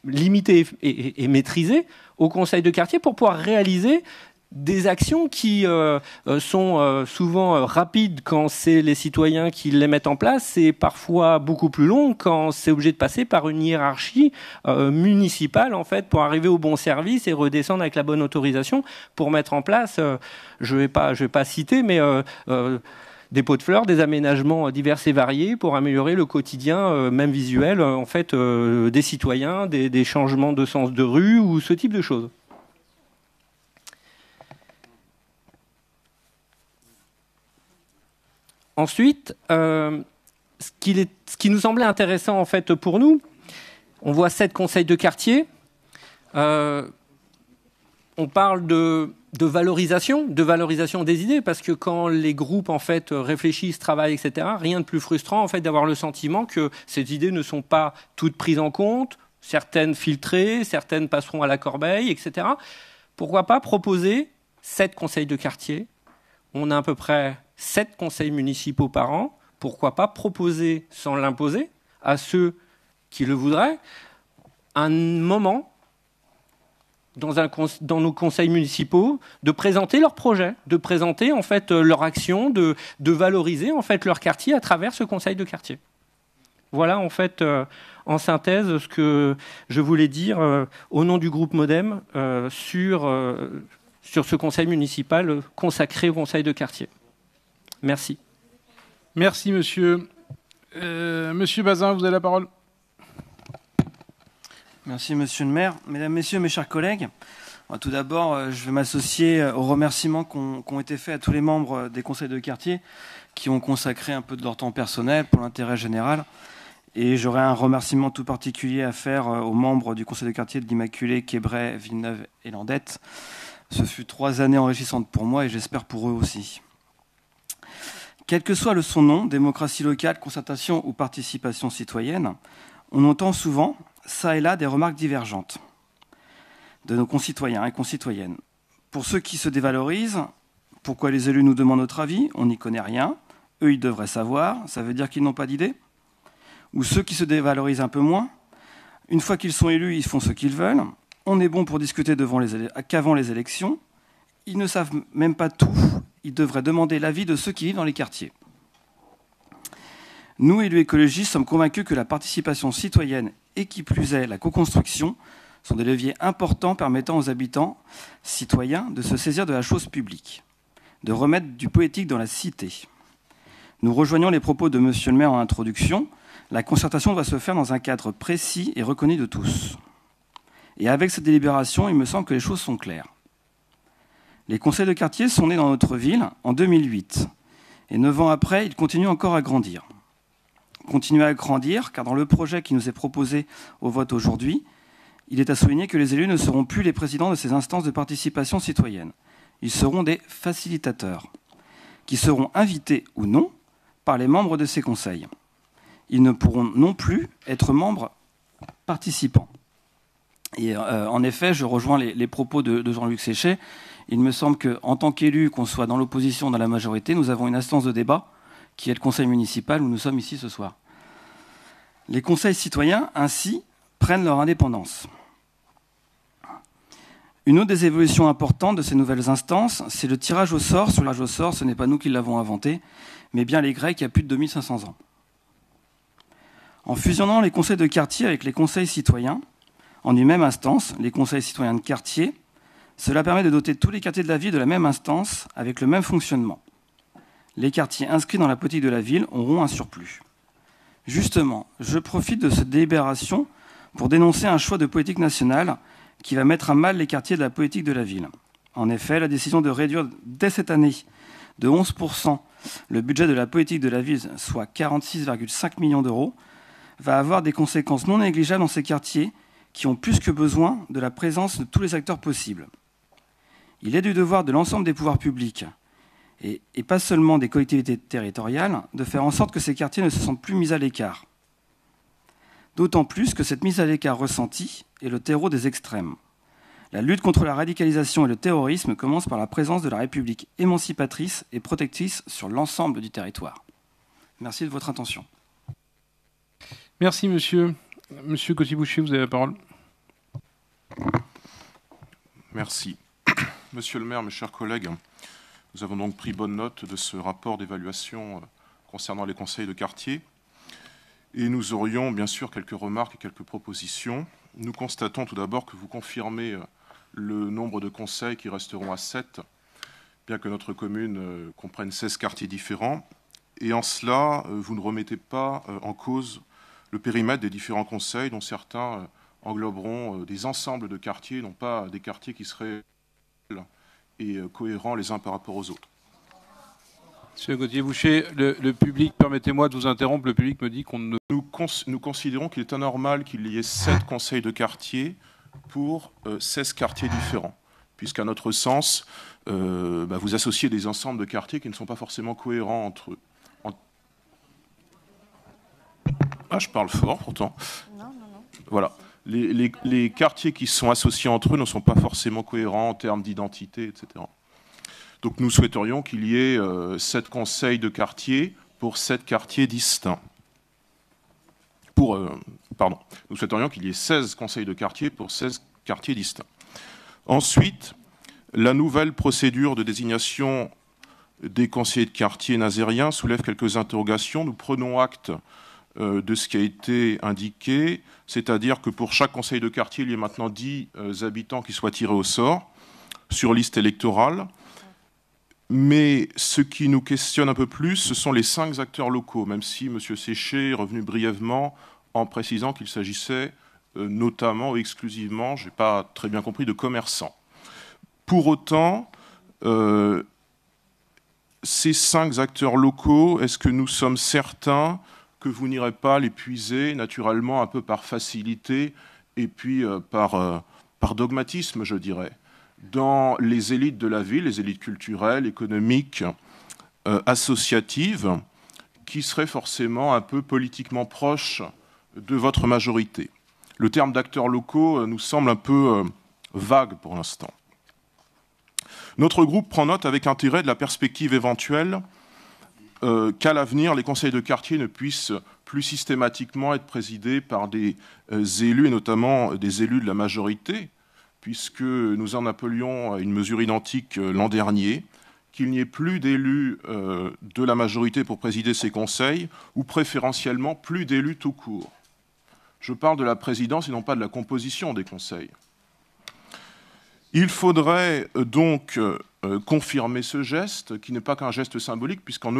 limités et, et maîtrisés au conseil de quartier pour pouvoir réaliser des actions qui euh, euh, sont euh, souvent rapides quand c'est les citoyens qui les mettent en place et parfois beaucoup plus longues quand c'est obligé de passer par une hiérarchie municipale en fait pour arriver au bon service et redescendre avec la bonne autorisation pour mettre en place je vais pas je vais pas citer mais des pots de fleurs, des aménagements divers et variés pour améliorer le quotidien, même visuel, en fait, des citoyens, des changements de sens de rue ou ce type de choses. Ensuite, euh, ce, qui nous semblait intéressant en fait pour nous, on voit sept conseils de quartier. Euh, on parle de, valorisation, de valorisation des idées, parce que quand les groupes en fait réfléchissent, travaillent, etc., rien de plus frustrant en fait d'avoir le sentiment que ces idées ne sont pas toutes prises en compte, certaines filtrées, certaines passeront à la corbeille, etc. Pourquoi pas proposer sept conseils de quartier On a à peu près sept conseils municipaux par an, pourquoi pas proposer, sans l'imposer, à ceux qui le voudraient, un moment dans, nos conseils municipaux de présenter leurs projets, de présenter en fait leur action, de, valoriser en fait leur quartier à travers ce conseil de quartier. Voilà en fait euh, en synthèse ce que je voulais dire euh, au nom du groupe Modem euh, sur, sur ce conseil municipal consacré au conseil de quartier. Merci. Merci, monsieur. Euh, monsieur Bazin, vous avez la parole. Merci, monsieur le maire. Mesdames, messieurs, mes chers collègues, tout d'abord, euh, je vais m'associer aux remerciements qui ont été faits à tous les membres des conseils de quartier qui ont consacré un peu de leur temps personnel pour l'intérêt général. Et j'aurais un remerciement tout particulier à faire euh, aux membres du conseil de quartier de l'Immaculée, Québray, Villeneuve et Landette. Ce fut trois années enrichissantes pour moi et j'espère pour eux aussi. Quel que soit le son nom, démocratie locale, concertation ou participation citoyenne, on entend souvent, ça et là, des remarques divergentes de nos concitoyens et concitoyennes. Pour ceux qui se dévalorisent, pourquoi les élus nous demandent notre avis? On n'y connaît rien. Eux, ils devraient savoir. Ça veut dire qu'ils n'ont pas d'idée? Ou ceux qui se dévalorisent un peu moins Une fois qu'ils sont élus, ils font ce qu'ils veulent. On est bon pour discuter qu'avant les élections. Ils ne savent même pas tout il devrait demander l'avis de ceux qui vivent dans les quartiers. Nous, élus écologistes, sommes convaincus que la participation citoyenne et qui plus est la co-construction sont des leviers importants permettant aux habitants citoyens de se saisir de la chose publique, de remettre du poétique dans la cité, Nous rejoignons les propos de Monsieur le maire en introduction. La concertation doit se faire dans un cadre précis et reconnu de tous. Et avec cette délibération, il me semble que les choses sont claires. Les conseils de quartier sont nés dans notre ville en 2008. Et neuf ans après, ils continuent encore à grandir. Continuer à grandir, car dans le projet qui nous est proposé au vote aujourd'hui, il est à souligner que les élus ne seront plus les présidents de ces instances de participation citoyenne. Ils seront des facilitateurs, qui seront invités ou non par les membres de ces conseils. Ils ne pourront non plus être membres participants. Et euh, en effet, je rejoins les, propos de, Jean-Luc Séchet. Il me semble qu'en tant qu'élu, qu'on soit dans l'opposition dans la majorité, nous avons une instance de débat qui est le conseil municipal où nous sommes ici ce soir. Les conseils citoyens, ainsi, prennent leur indépendance. Une autre des évolutions importantes de ces nouvelles instances, c'est le tirage au sort. Sur le tirage au sort, ce n'est pas nous qui l'avons inventé, mais bien les Grecs il y a plus de 2500 ans. En fusionnant les conseils de quartier avec les conseils citoyens, en une même instance, les conseils citoyens de quartier, cela permet de doter tous les quartiers de la ville de la même instance avec le même fonctionnement. Les quartiers inscrits dans la politique de la ville auront un surplus. Justement, je profite de cette délibération pour dénoncer un choix de politique nationale qui va mettre à mal les quartiers de la politique de la ville. En effet, la décision de réduire dès cette année de 11% le budget de la politique de la ville, soit 46,5 millions d'euros, va avoir des conséquences non négligeables dans ces quartiers qui ont plus que besoin de la présence de tous les acteurs possibles. Il est du devoir de l'ensemble des pouvoirs publics, et, pas seulement des collectivités territoriales, de faire en sorte que ces quartiers ne se sentent plus mis à l'écart. D'autant plus que cette mise à l'écart ressentie est le terreau des extrêmes. La lutte contre la radicalisation et le terrorisme commence par la présence de la République émancipatrice et protectrice sur l'ensemble du territoire. Merci de votre attention. Merci, monsieur. Monsieur Coty-Boucher, vous avez la parole. Merci. Monsieur le maire, mes chers collègues, nous avons donc pris bonne note de ce rapport d'évaluation euh, concernant les conseils de quartier. Et nous aurions bien sûr quelques remarques et quelques propositions. Nous constatons tout d'abord que vous confirmez euh, le nombre de conseils qui resteront à 7, bien que notre commune euh, comprenne 16 quartiers différents. Et en cela, vous ne remettez pas en cause le périmètre des différents conseils, dont certains engloberont des ensembles de quartiers, non pas des quartiers qui seraient et cohérents les uns par rapport aux autres. Monsieur Gauthier-Boucher, le, public, permettez-moi de vous interrompre, le public me dit qu'on ne... Nous, nous considérons qu'il est anormal qu'il y ait sept conseils de quartier pour 16 euh, quartiers différents, puisqu'à notre sens, euh, bah, vous associez des ensembles de quartiers qui ne sont pas forcément cohérents entre eux. Ah, je parle fort pourtant. Non, non, non. Voilà. Les, les, quartiers qui sont associés entre eux ne sont pas forcément cohérents en termes d'identité, etc. Donc nous souhaiterions qu'il y ait euh, sept conseils de quartier pour sept quartiers distincts. Euh, pardon, nous souhaiterions qu'il y ait 16 conseils de quartier pour 16 quartiers distincts. Ensuite, la nouvelle procédure de désignation des conseillers de quartier nazériens soulève quelques interrogations. Nous prenons acte de ce qui a été indiqué, c'est-à-dire que pour chaque conseil de quartier, il y a maintenant 10 euh, habitants qui soient tirés au sort sur liste électorale. Mais ce qui nous questionne un peu plus, ce sont les cinq acteurs locaux, même si M. Séché est revenu brièvement en précisant qu'il s'agissait euh, notamment ou exclusivement, je n'ai pas très bien compris, de commerçants. Pour autant, euh, ces cinq acteurs locaux, est-ce que nous sommes certains que vous n'irez pas les puiser naturellement un peu par facilité et puis euh, par, par dogmatisme, je dirais, dans les élites de la ville, les élites culturelles, économiques, associatives, qui seraient forcément un peu politiquement proches de votre majorité. Le terme d'acteurs locaux euh, nous semble un peu euh, vague pour l'instant. Notre groupe prend note avec intérêt de la perspective éventuelle euh, qu'à l'avenir, les conseils de quartier ne puissent plus systématiquement être présidés par des élus, et notamment des élus de la majorité, puisque nous en appelions à une mesure identique l'an dernier, qu'il n'y ait plus d'élus de la majorité pour présider ces conseils, ou préférentiellement plus d'élus tout court. Je parle de la présidence et non pas de la composition des conseils. Il faudrait donc confirmer ce geste, qui n'est pas qu'un geste symbolique, puisqu'en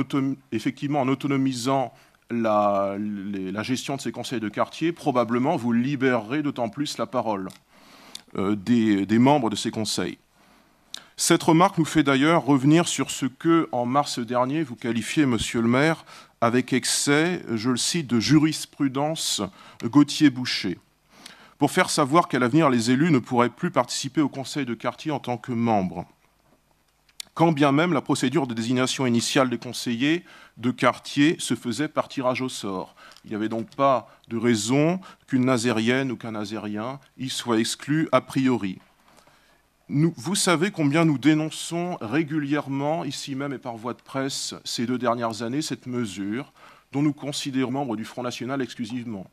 effectivement en autonomisant la, gestion de ces conseils de quartier, probablement vous libérerez d'autant plus la parole des, des membres de ces conseils. Cette remarque nous fait d'ailleurs revenir sur ce que, en mars dernier, vous qualifiez, monsieur le maire, avec excès, je le cite, de jurisprudence Gauthier-Boucher, pour faire savoir qu'à l'avenir, les élus ne pourraient plus participer au conseil de quartier en tant que membres. Quand bien même la procédure de désignation initiale des conseillers de quartier se faisait par tirage au sort. Il n'y avait donc pas de raison qu'une nazérienne ou qu'un nazérien y soit exclu a priori vous savez combien nous dénonçons régulièrement, ici même et par voie de presse, ces deux dernières années, cette mesure dont nous considérons membres du Front National exclusivement.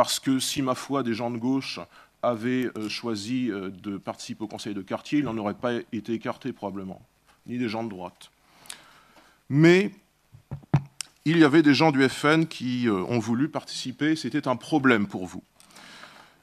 Parce que si, ma foi, des gens de gauche avaient euh, choisi euh, de participer au conseil de quartier, ils n'en auraient pas été écartés probablement, ni des gens de droite. Mais il y avait des gens du FN qui euh, ont voulu participer, c'était un problème pour vous.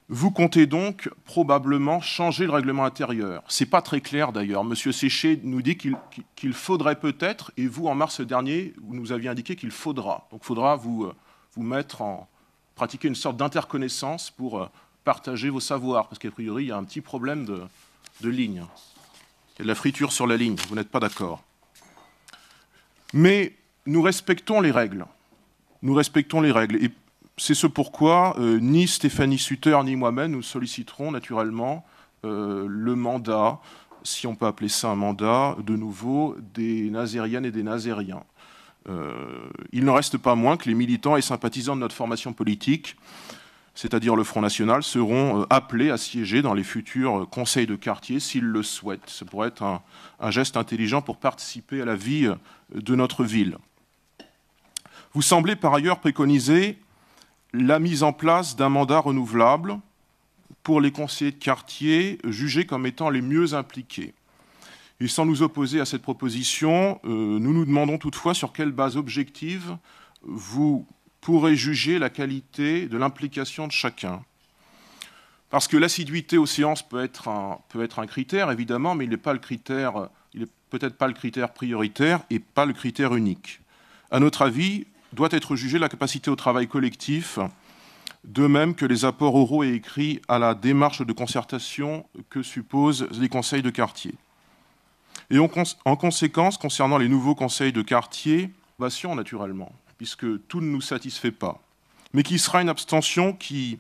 Vous comptez donc probablement changer le règlement intérieur. Ce n'est pas très clair d'ailleurs. Monsieur Séché nous dit qu'il faudrait peut-être, et vous en mars dernier, vous nous aviez indiqué qu'il faudra. Donc il faudra vous mettre en pratiquer une sorte d'interconnaissance pour euh, partager vos savoirs, parce qu'a priori il y a un petit problème de, ligne. Il y a de la friture sur la ligne, vous n'êtes pas d'accord. Mais nous respectons les règles. Nous respectons les règles. Et c'est ce pourquoi euh, ni Stéphanie Sutter ni moi-même nous solliciterons naturellement euh, le mandat, si on peut appeler ça un mandat, de nouveau des Nazériennes et des Nazériens. Euh, il n'en reste pas moins que les militants et sympathisants de notre formation politique, c'est-à-dire le Front National, seront appelés à siéger dans les futurs conseils de quartier s'ils le souhaitent. Ce pourrait être un geste intelligent pour participer à la vie de notre ville. Vous semblez par ailleurs préconiser la mise en place d'un mandat renouvelable pour les conseillers de quartier jugés comme étant les mieux impliqués. Et sans nous opposer à cette proposition, euh, nous nous demandons toutefois sur quelle base objective vous pourrez juger la qualité de l'implication de chacun. Parce que l'assiduité aux séances peut être, un, peut être un critère, évidemment, mais il n'est pas le critère, il n'est peut-être pas le critère prioritaire et pas le critère unique. À notre avis, doit être jugée la capacité au travail collectif, de même que les apports oraux et écrits à la démarche de concertation que supposent les conseils de quartier. Et en conséquence, concernant les nouveaux conseils de quartier, abstention naturellement, puisque tout ne nous satisfait pas, mais qui sera une abstention qui,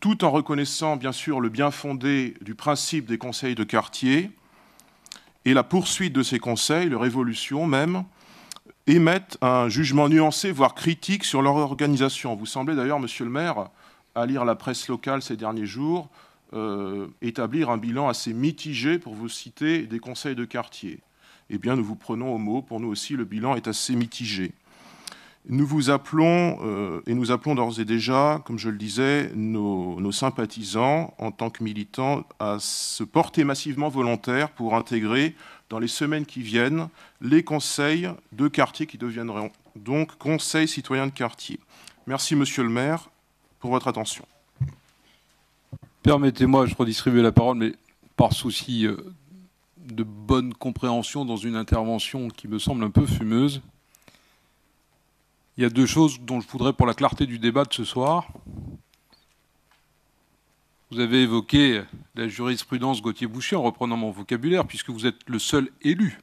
tout en reconnaissant bien sûr le bien fondé du principe des conseils de quartier et la poursuite de ces conseils, leur évolution même, émettent un jugement nuancé, voire critique sur leur organisation. Vous semblez d'ailleurs, monsieur le maire, à lire la presse locale ces derniers jours, euh, établir un bilan assez mitigé, pour vous citer, des conseils de quartier. Eh bien, nous vous prenons au mot. Pour nous aussi, le bilan est assez mitigé. Nous vous appelons, euh, et nous appelons d'ores et déjà, comme je le disais, nos, nos, sympathisants, en tant que militants, à se porter massivement volontaires pour intégrer dans les semaines qui viennent les conseils de quartier qui deviendront donc conseils citoyens de quartier. Merci, monsieur le maire, pour votre attention. Permettez-moi, je redistribue la parole, mais par souci euh, de bonne compréhension dans une intervention qui me semble un peu fumeuse, il y a deux choses dont je voudrais, pour la clarté du débat de ce soir, vous avez évoqué la jurisprudence Gauthier-Boucher en reprenant mon vocabulaire, puisque vous êtes le seul élu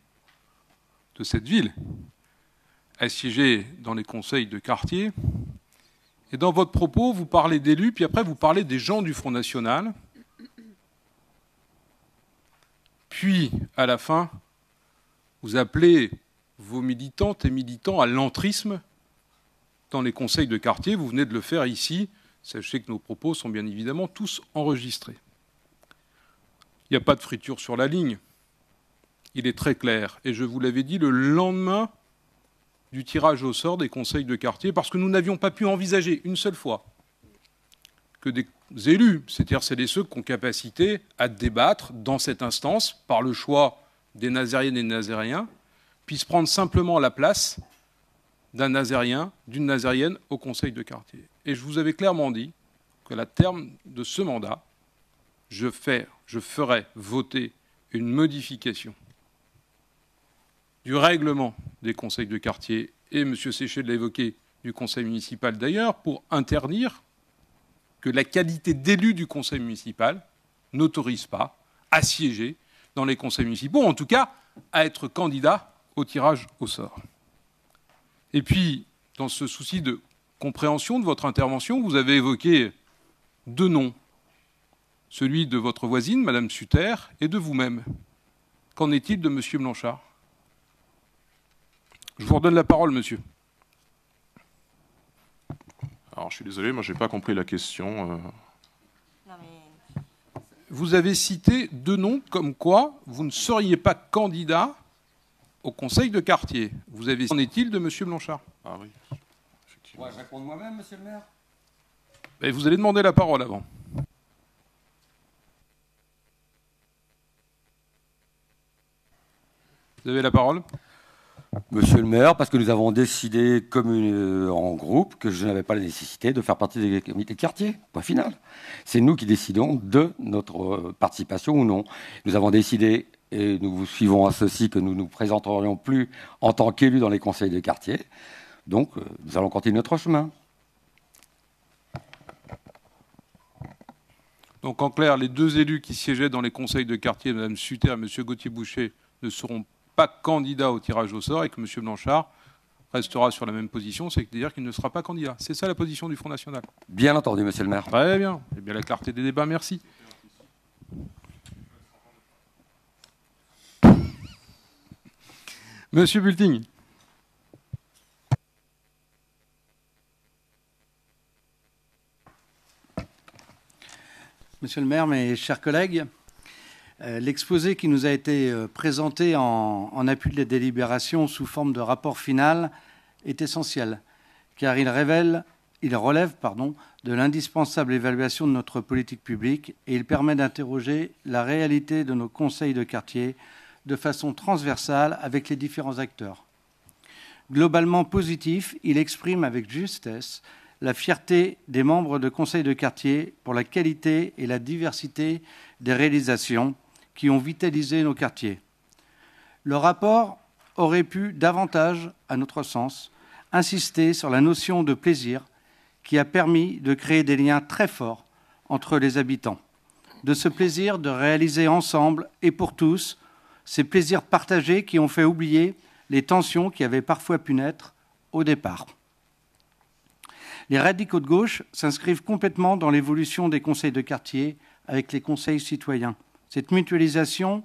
de cette ville siéger dans les conseils de quartier. Et dans votre propos, vous parlez d'élus, puis après vous parlez des gens du Front National. Puis, à la fin, vous appelez vos militantes et militants à l'entrisme dans les conseils de quartier. Vous venez de le faire ici Sachez que nos propos sont bien évidemment tous enregistrés. Il n'y a pas de friture sur la ligne. Il est très clair. Et je vous l'avais dit le lendemain du tirage au sort des conseils de quartier, parce que nous n'avions pas pu envisager une seule fois que des élus, c'est-à-dire c'est des ceux qui ont capacité à débattre dans cette instance par le choix des nazériennes et des nazériens, puissent prendre simplement la place d'un nazérien, d'une nazérienne au conseil de quartier. Et je vous avais clairement dit que la terme de ce mandat, je, fais, je ferai voter une modification du règlement des conseils de quartier, et M. Séchet l'a évoqué, du conseil municipal d'ailleurs, pour interdire que la qualité d'élu du conseil municipal n'autorise pas à siéger dans les conseils municipaux, en tout cas à être candidat au tirage au sort. Et puis, dans ce souci de compréhension de votre intervention, vous avez évoqué deux noms, celui de votre voisine, Madame Suter, et de vous-même. Qu'en est-il de Monsieur Blanchard? Je vous redonne la parole, monsieur. Alors, je suis désolé, moi, je n'ai pas compris la question. Euh. Vous avez cité deux noms comme quoi vous ne seriez pas candidat au conseil de quartier. Vous avez qu'en est-il de Monsieur Blanchard? Ah oui. je répondre moi-même, monsieur le maire? Mais Vous allez demander la parole avant. Vous avez la parole? Monsieur le maire, parce que nous avons décidé comme euh, en groupe que je n'avais pas la nécessité de faire partie des comités de quartier. Point final. C'est nous qui décidons de notre euh, participation ou non. Nous avons décidé, et nous vous suivons à ceci, que nous ne nous présenterions plus en tant qu'élus dans les conseils de quartier. Donc, euh, nous allons continuer notre chemin. Donc, en clair, les deux élus qui siégeaient dans les conseils de quartier, Mme Suter et M. Gauthier-Boucher, ne seront pas candidat au tirage au sort et que M. Blanchard restera sur la même position, c'est-à-dire qu'il ne sera pas candidat. C'est ça la position du Front National. Bien entendu, monsieur le maire. Très bien. Eh bien, la clarté des débats, merci. Monsieur Bulting. Monsieur le maire, mes chers collègues, l'exposé qui nous a été euh, présenté en, appui de la délibération sous forme de rapport final est essentiel, car il, révèle, il relève pardon, de l'indispensable évaluation de notre politique publique et il permet d'interroger la réalité de nos conseils de quartier de façon transversale avec les différents acteurs. Globalement positif, il exprime avec justesse la fierté des membres de conseils de quartier pour la qualité et la diversité des réalisations qui ont vitalisé nos quartiers. Le rapport aurait pu davantage, à notre sens, insister sur la notion de plaisir qui a permis de créer des liens très forts entre les habitants. De ce plaisir de réaliser ensemble et pour tous ces plaisirs partagés qui ont fait oublier les tensions qui avaient parfois pu naître au départ. Les radicaux de gauche s'inscrivent complètement dans l'évolution des conseils de quartier avec les conseils citoyens. Cette mutualisation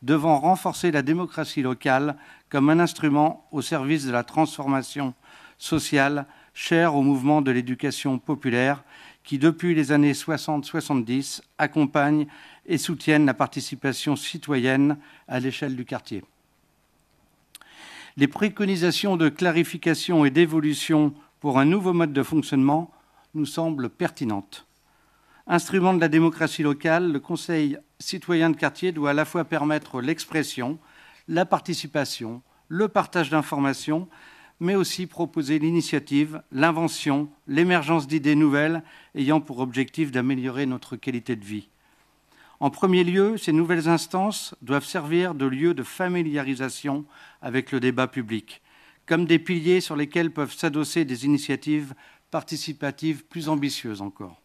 devant renforcer la démocratie locale comme un instrument au service de la transformation sociale chère au mouvement de l'éducation populaire qui, depuis les années 60-70, accompagne et soutiennent la participation citoyenne à l'échelle du quartier. Les préconisations de clarification et d'évolution pour un nouveau mode de fonctionnement nous semblent pertinentes. Instrument de la démocratie locale, le Conseil citoyen de quartier doit à la fois permettre l'expression, la participation, le partage d'informations, mais aussi proposer l'initiative, l'invention, l'émergence d'idées nouvelles ayant pour objectif d'améliorer notre qualité de vie. En premier lieu, ces nouvelles instances doivent servir de lieu de familiarisation avec le débat public, comme des piliers sur lesquels peuvent s'adosser des initiatives participatives plus ambitieuses encore.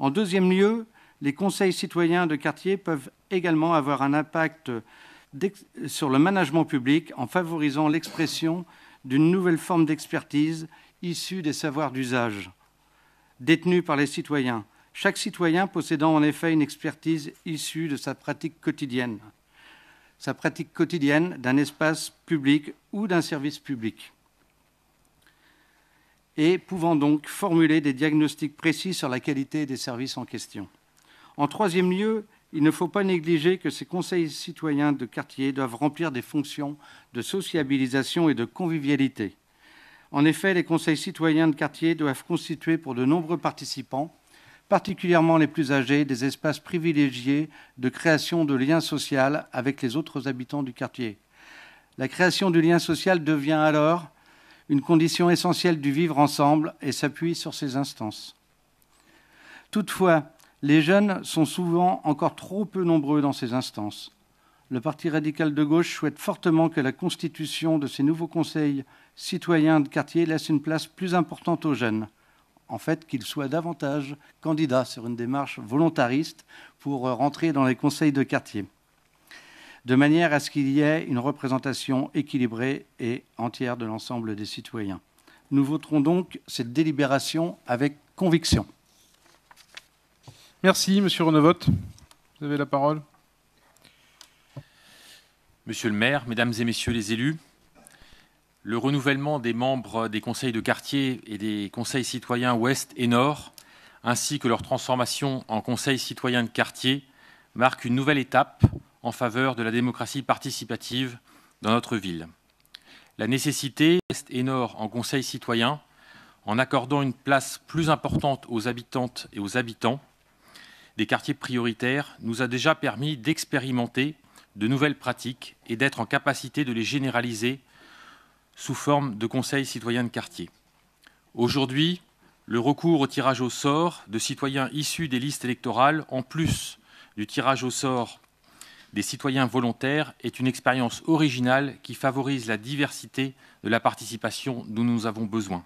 En deuxième lieu, les conseils citoyens de quartier peuvent également avoir un impact sur le management public en favorisant l'expression d'une nouvelle forme d'expertise issue des savoirs d'usage. Détenus par les citoyens, chaque citoyen possédant en effet une expertise issue de sa pratique quotidienne, sa pratique quotidienne d'un espace public ou d'un service public et pouvant donc formuler des diagnostics précis sur la qualité des services en question. En troisième lieu, il ne faut pas négliger que ces conseils citoyens de quartier doivent remplir des fonctions de sociabilisation et de convivialité. En effet, les conseils citoyens de quartier doivent constituer pour de nombreux participants, particulièrement les plus âgés, des espaces privilégiés de création de liens sociaux avec les autres habitants du quartier. La création du lien social devient alors une condition essentielle du vivre ensemble et s'appuie sur ces instances. Toutefois, Les jeunes sont souvent encore trop peu nombreux dans ces instances. Le Parti radical de gauche souhaite fortement que la constitution de ces nouveaux conseils citoyens de quartier laisse une place plus importante aux jeunes. En fait, qu'ils soient davantage candidats sur une démarche volontariste pour rentrer dans les conseils de quartier, de manière à ce qu'il y ait une représentation équilibrée et entière de l'ensemble des citoyens. Nous voterons donc cette délibération avec conviction. Merci, Monsieur Renevotte. Vous avez la parole. Monsieur le maire, mesdames et messieurs les élus, le renouvellement des membres des conseils de quartier et des conseils citoyens ouest et nord, ainsi que leur transformation en conseils citoyens de quartier, marque une nouvelle étape en faveur de la démocratie participative dans notre ville. La nécessité et nord en conseils citoyens, en accordant une place plus importante aux habitantes et aux habitants, des quartiers prioritaires nous a déjà permis d'expérimenter de nouvelles pratiques et d'être en capacité de les généraliser sous forme de conseils citoyens de quartier. Aujourd'hui, le recours au tirage au sort de citoyens issus des listes électorales, en plus du tirage au sort des citoyens volontaires, est une expérience originale qui favorise la diversité de la participation dont nous avons besoin.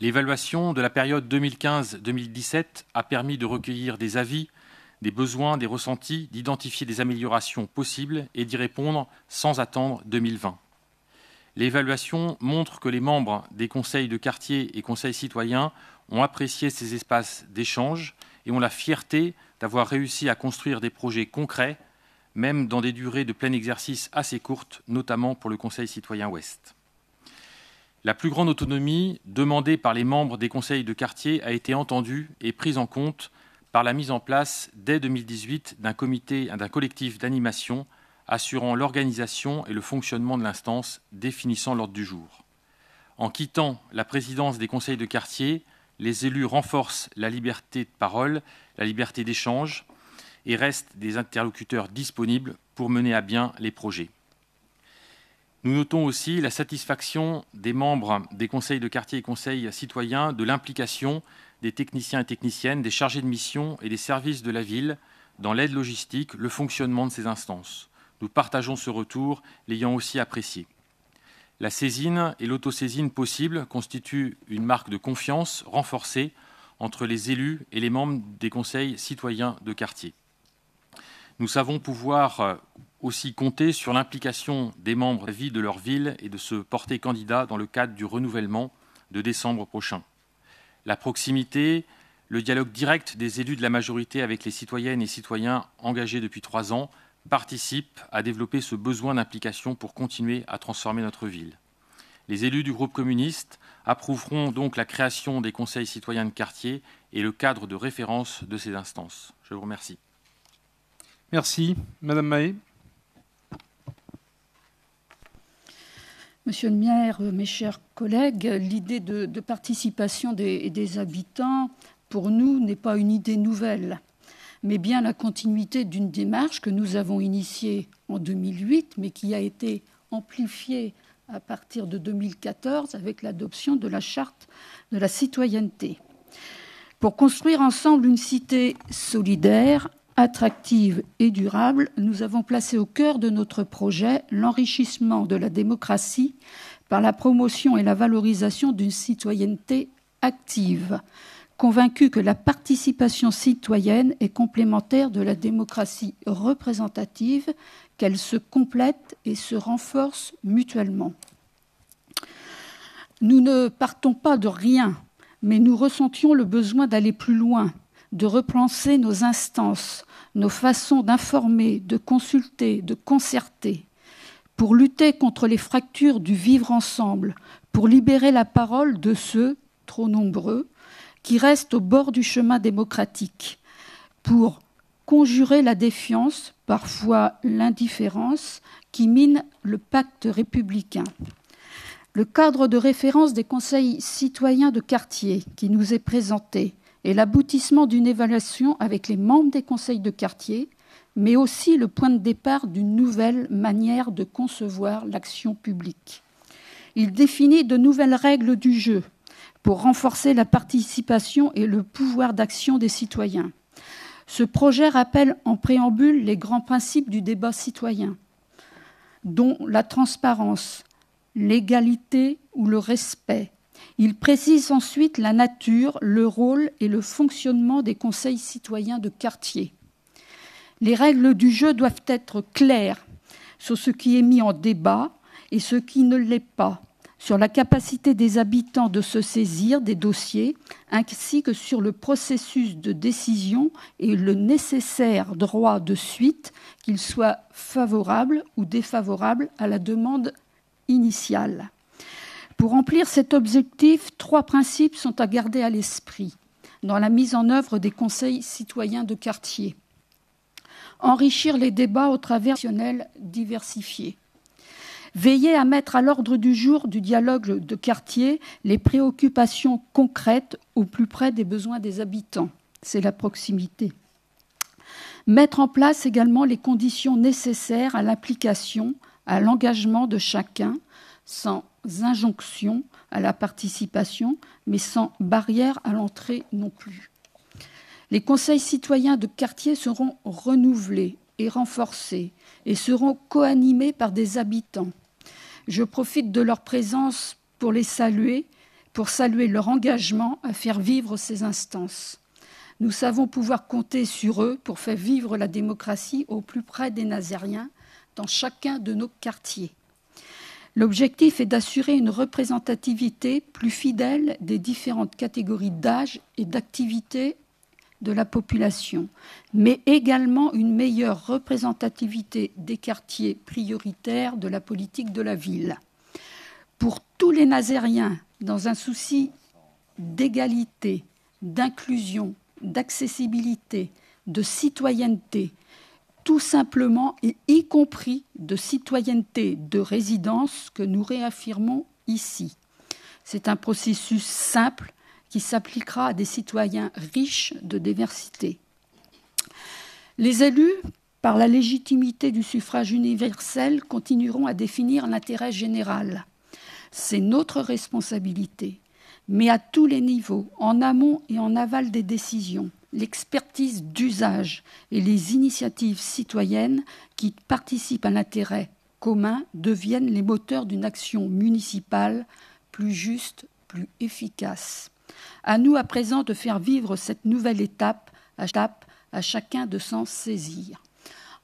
L'évaluation de la période 2015-2017 a permis de recueillir des avis, des besoins, des ressentis, d'identifier des améliorations possibles et d'y répondre sans attendre 2020. L'évaluation montre que les membres des conseils de quartier et conseils citoyens ont apprécié ces espaces d'échange et ont la fierté d'avoir réussi à construire des projets concrets, même dans des durées de plein exercice assez courtes, notamment pour le Conseil citoyen Ouest. La plus grande autonomie demandée par les membres des conseils de quartier a été entendue et prise en compte par la mise en place dès 2018 d'un comité, d'un collectif d'animation assurant l'organisation et le fonctionnement de l'instance définissant l'ordre du jour. En quittant la présidence des conseils de quartier, les élus renforcent la liberté de parole, la liberté d'échange et restent des interlocuteurs disponibles pour mener à bien les projets. Nous notons aussi la satisfaction des membres des conseils de quartier et conseils citoyens de l'implication des techniciens et techniciennes, des chargés de mission et des services de la ville dans l'aide logistique, le fonctionnement de ces instances. Nous partageons ce retour, l'ayant aussi apprécié. La saisine et l'autosaisine possible constituent une marque de confiance renforcée entre les élus et les membres des conseils citoyens de quartier. Nous savons pouvoir aussi compter sur l'implication des membres de vie de leur ville et de se porter candidat dans le cadre du renouvellement de décembre prochain. La proximité, le dialogue direct des élus de la majorité avec les citoyennes et citoyens engagés depuis trois ans participent à développer ce besoin d'implication pour continuer à transformer notre ville. Les élus du groupe communiste approuveront donc la création des conseils citoyens de quartier et le cadre de référence de ces instances. Je vous remercie. Merci. Madame Mahé. Monsieur le maire, mes chers collègues, l'idée de, de participation des, des, habitants, pour nous, n'est pas une idée nouvelle, mais bien la continuité d'une démarche que nous avons initiée en 2008, mais qui a été amplifiée à partir de 2014 avec l'adoption de la charte de la citoyenneté. Pour construire ensemble une cité solidaire, attractive et durable, nous avons placé au cœur de notre projet l'enrichissement de la démocratie par la promotion et la valorisation d'une citoyenneté active, convaincu que la participation citoyenne est complémentaire de la démocratie représentative, qu'elle se complète et se renforce mutuellement. Nous ne partons pas de rien, mais nous ressentions le besoin d'aller plus loin, de repenser nos instances, nos façons d'informer, de consulter, de concerter, pour lutter contre les fractures du vivre ensemble, pour libérer la parole de ceux, trop nombreux, qui restent au bord du chemin démocratique, pour conjurer la défiance, parfois l'indifférence, qui mine le pacte républicain. Le cadre de référence des conseils citoyens de quartier qui nous est présenté et l'aboutissement d'une évaluation avec les membres des conseils de quartier, mais aussi le point de départ d'une nouvelle manière de concevoir l'action publique. Il définit de nouvelles règles du jeu pour renforcer la participation et le pouvoir d'action des citoyens. Ce projet rappelle en préambule les grands principes du débat citoyen, dont la transparence, l'égalité ou le respect. Il précise ensuite la nature, le rôle et le fonctionnement des conseils citoyens de quartier. Les règles du jeu doivent être claires sur ce qui est mis en débat et ce qui ne l'est pas, sur la capacité des habitants de se saisir des dossiers, ainsi que sur le processus de décision et le nécessaire droit de suite, qu'il soit favorable ou défavorable à la demande initiale. Pour remplir cet objectif, trois principes sont à garder à l'esprit dans la mise en œuvre des conseils citoyens de quartier. Enrichir les débats au travers diversifiés Veiller à mettre à l'ordre du jour du dialogue de quartier les préoccupations concrètes au plus près des besoins des habitants. C'est la proximité. Mettre en place également les conditions nécessaires à l'application, à l'engagement de chacun, sans injonction à la participation, mais sans barrière à l'entrée non plus. Les conseils citoyens de quartier seront renouvelés et renforcés et seront coanimés par des habitants je profite de leur présence pour les saluer, pour saluer leur engagement à faire vivre ces instances. Nous savons pouvoir compter sur eux pour faire vivre la démocratie au plus près des Nazériens dans chacun de nos quartiers. L'objectif est d'assurer une représentativité plus fidèle des différentes catégories d'âge et d'activité de la population, mais également une meilleure représentativité des quartiers prioritaires de la politique de la ville. Pour tous les Nazériens, dans un souci d'égalité, d'inclusion, d'accessibilité, de citoyenneté, tout simplement et y compris de citoyenneté de résidence que nous réaffirmons ici. C'est un processus simple qui s'appliquera à des citoyens riches de diversité. Les élus, par la légitimité du suffrage universel, continueront à définir l'intérêt général. C'est notre responsabilité, mais à tous les niveaux, en amont et en aval des décisions, l'expertise d'usage et les initiatives citoyennes qui participent à l'intérêt commun deviennent les moteurs d'une action municipale plus juste, plus efficace. À nous à présent de faire vivre cette nouvelle étape, à chacun de s'en saisir.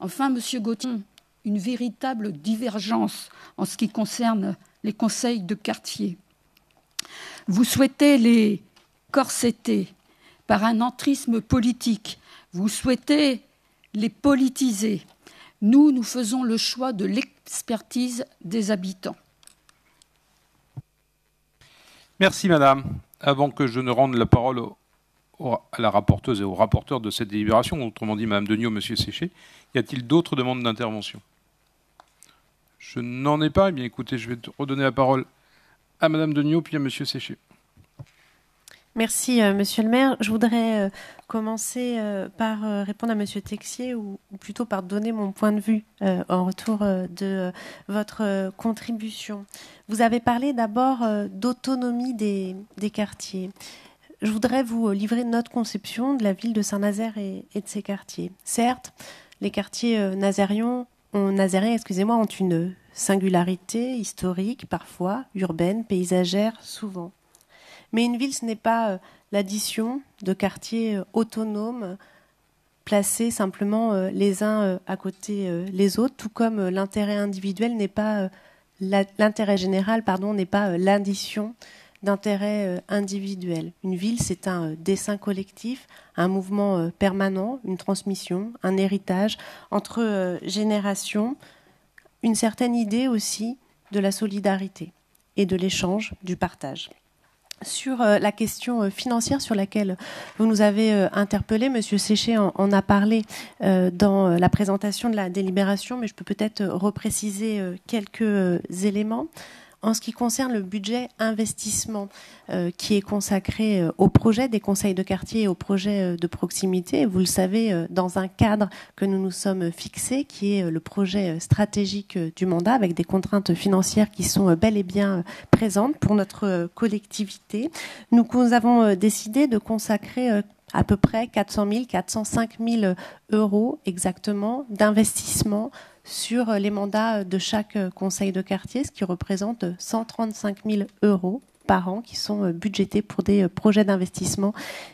Enfin, Monsieur Gauthier, une véritable divergence en ce qui concerne les conseils de quartier. Vous souhaitez les corseter par un entrisme politique. Vous souhaitez les politiser. Nous, nous faisons le choix de l'expertise des habitants. Merci, Madame avant que je ne rende la parole à la rapporteuse et au rapporteur de cette délibération, autrement dit Mme Deniot, M. Séché, y a-t-il d'autres demandes d'intervention? Je n'en ai pas. Eh bien, écoutez, je vais redonner la parole à Mme Deniot puis à M. Séché. Merci, euh, Monsieur le maire. Je voudrais euh, commencer euh, par répondre à Monsieur Texier, ou, plutôt par donner mon point de vue en retour de votre contribution. Vous avez parlé d'abord d'autonomie des, quartiers. Je voudrais vous livrer notre conception de la ville de Saint-Nazaire et, de ses quartiers. Certes, les quartiers nazériens, nazériens excusez-moi, ont une singularité historique, parfois urbaine, paysagère, souvent. Mais une ville, ce n'est pas euh, l'addition de quartiers euh, autonomes placés simplement euh, les uns à côté les autres, tout comme l'intérêt individuel n'est pas l'intérêt général, pardon, n'est pas l'addition d'intérêts individuels. Une ville, c'est un dessin collectif, un mouvement permanent, une transmission, un héritage entre générations, une certaine idée aussi de la solidarité et de l'échange, du partage sur euh, la question euh, financière sur laquelle vous nous avez euh, interpellé, Monsieur Séché en, a parlé dans la présentation de la délibération, mais je peux peut-être repréciser quelques éléments. En ce qui concerne le budget investissement euh, qui est consacré euh, au projet des conseils de quartier et au projet euh, de proximité, vous le savez, dans un cadre que nous nous sommes fixés, qui est le projet stratégique du mandat, avec des contraintes financières qui sont bel et bien présentes pour notre collectivité, nous avons décidé de consacrer à peu près 400 000, 405 000 euros exactement d'investissement sur les mandats de chaque conseil de quartier, ce qui représente 135 000 euros par an qui sont euh, budgétés pour des euh, projets d'investissement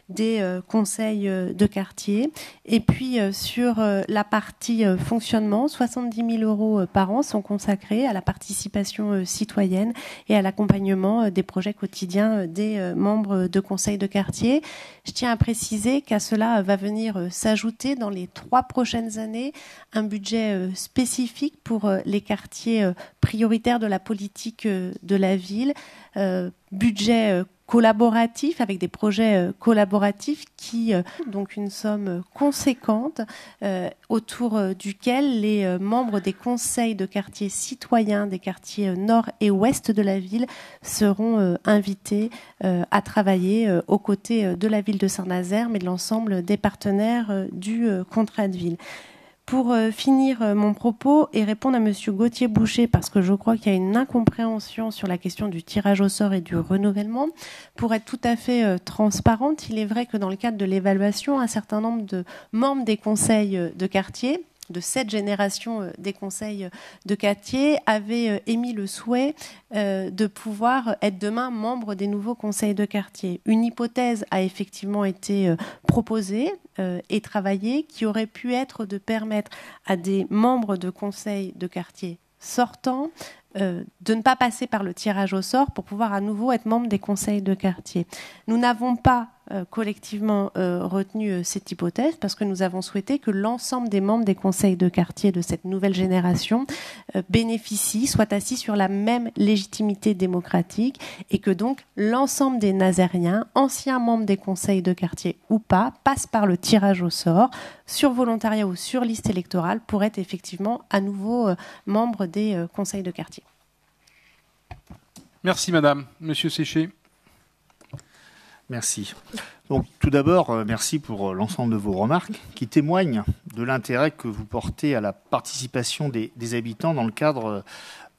des euh, conseils de quartier. Et puis sur la partie fonctionnement, 70 000 euros par an sont consacrés à la participation citoyenne et à l'accompagnement des projets quotidiens des membres de conseils de quartier. Je tiens à préciser qu'à cela va venir s'ajouter dans les trois prochaines années un budget spécifique pour les quartiers prioritaires de la politique de la ville euh, budget euh, collaboratif avec des projets euh, collaboratifs qui donc une somme conséquente autour duquel les membres des conseils de quartier citoyens des quartiers nord et ouest de la ville seront invités à travailler aux côtés de la ville de Saint-Nazaire mais de l'ensemble des partenaires du contrat de ville. Pour euh, finir euh, mon propos et répondre à Monsieur Gauthier Boucher, parce que je crois qu'il y a une incompréhension sur la question du tirage au sort et du renouvellement, pour être tout à fait euh, transparente, il est vrai que dans le cadre de l'évaluation, un certain nombre de membres des conseils de quartier de cette génération euh, des conseils de quartier avait euh, émis le souhait euh, de pouvoir être demain membre des nouveaux conseils de quartier. Une hypothèse a effectivement été proposée et travaillée qui aurait pu être de permettre à des membres de conseils de quartier sortants de ne pas passer par le tirage au sort pour pouvoir à nouveau être membre des conseils de quartier. Nous n'avons pas euh, collectivement euh, retenu euh, cette hypothèse parce que nous avons souhaité que l'ensemble des membres des conseils de quartier de cette nouvelle génération bénéficient, soient assis sur la même légitimité démocratique et que donc l'ensemble des Nazériens, anciens membres des conseils de quartier ou pas, passent par le tirage au sort sur volontariat ou sur liste électorale pour être effectivement à nouveau membres des conseils de quartier. Merci Madame. Monsieur Séché. Merci. Donc, tout d'abord, euh, merci pour euh, l'ensemble de vos remarques qui témoignent de l'intérêt que vous portez à la participation des, habitants dans le cadre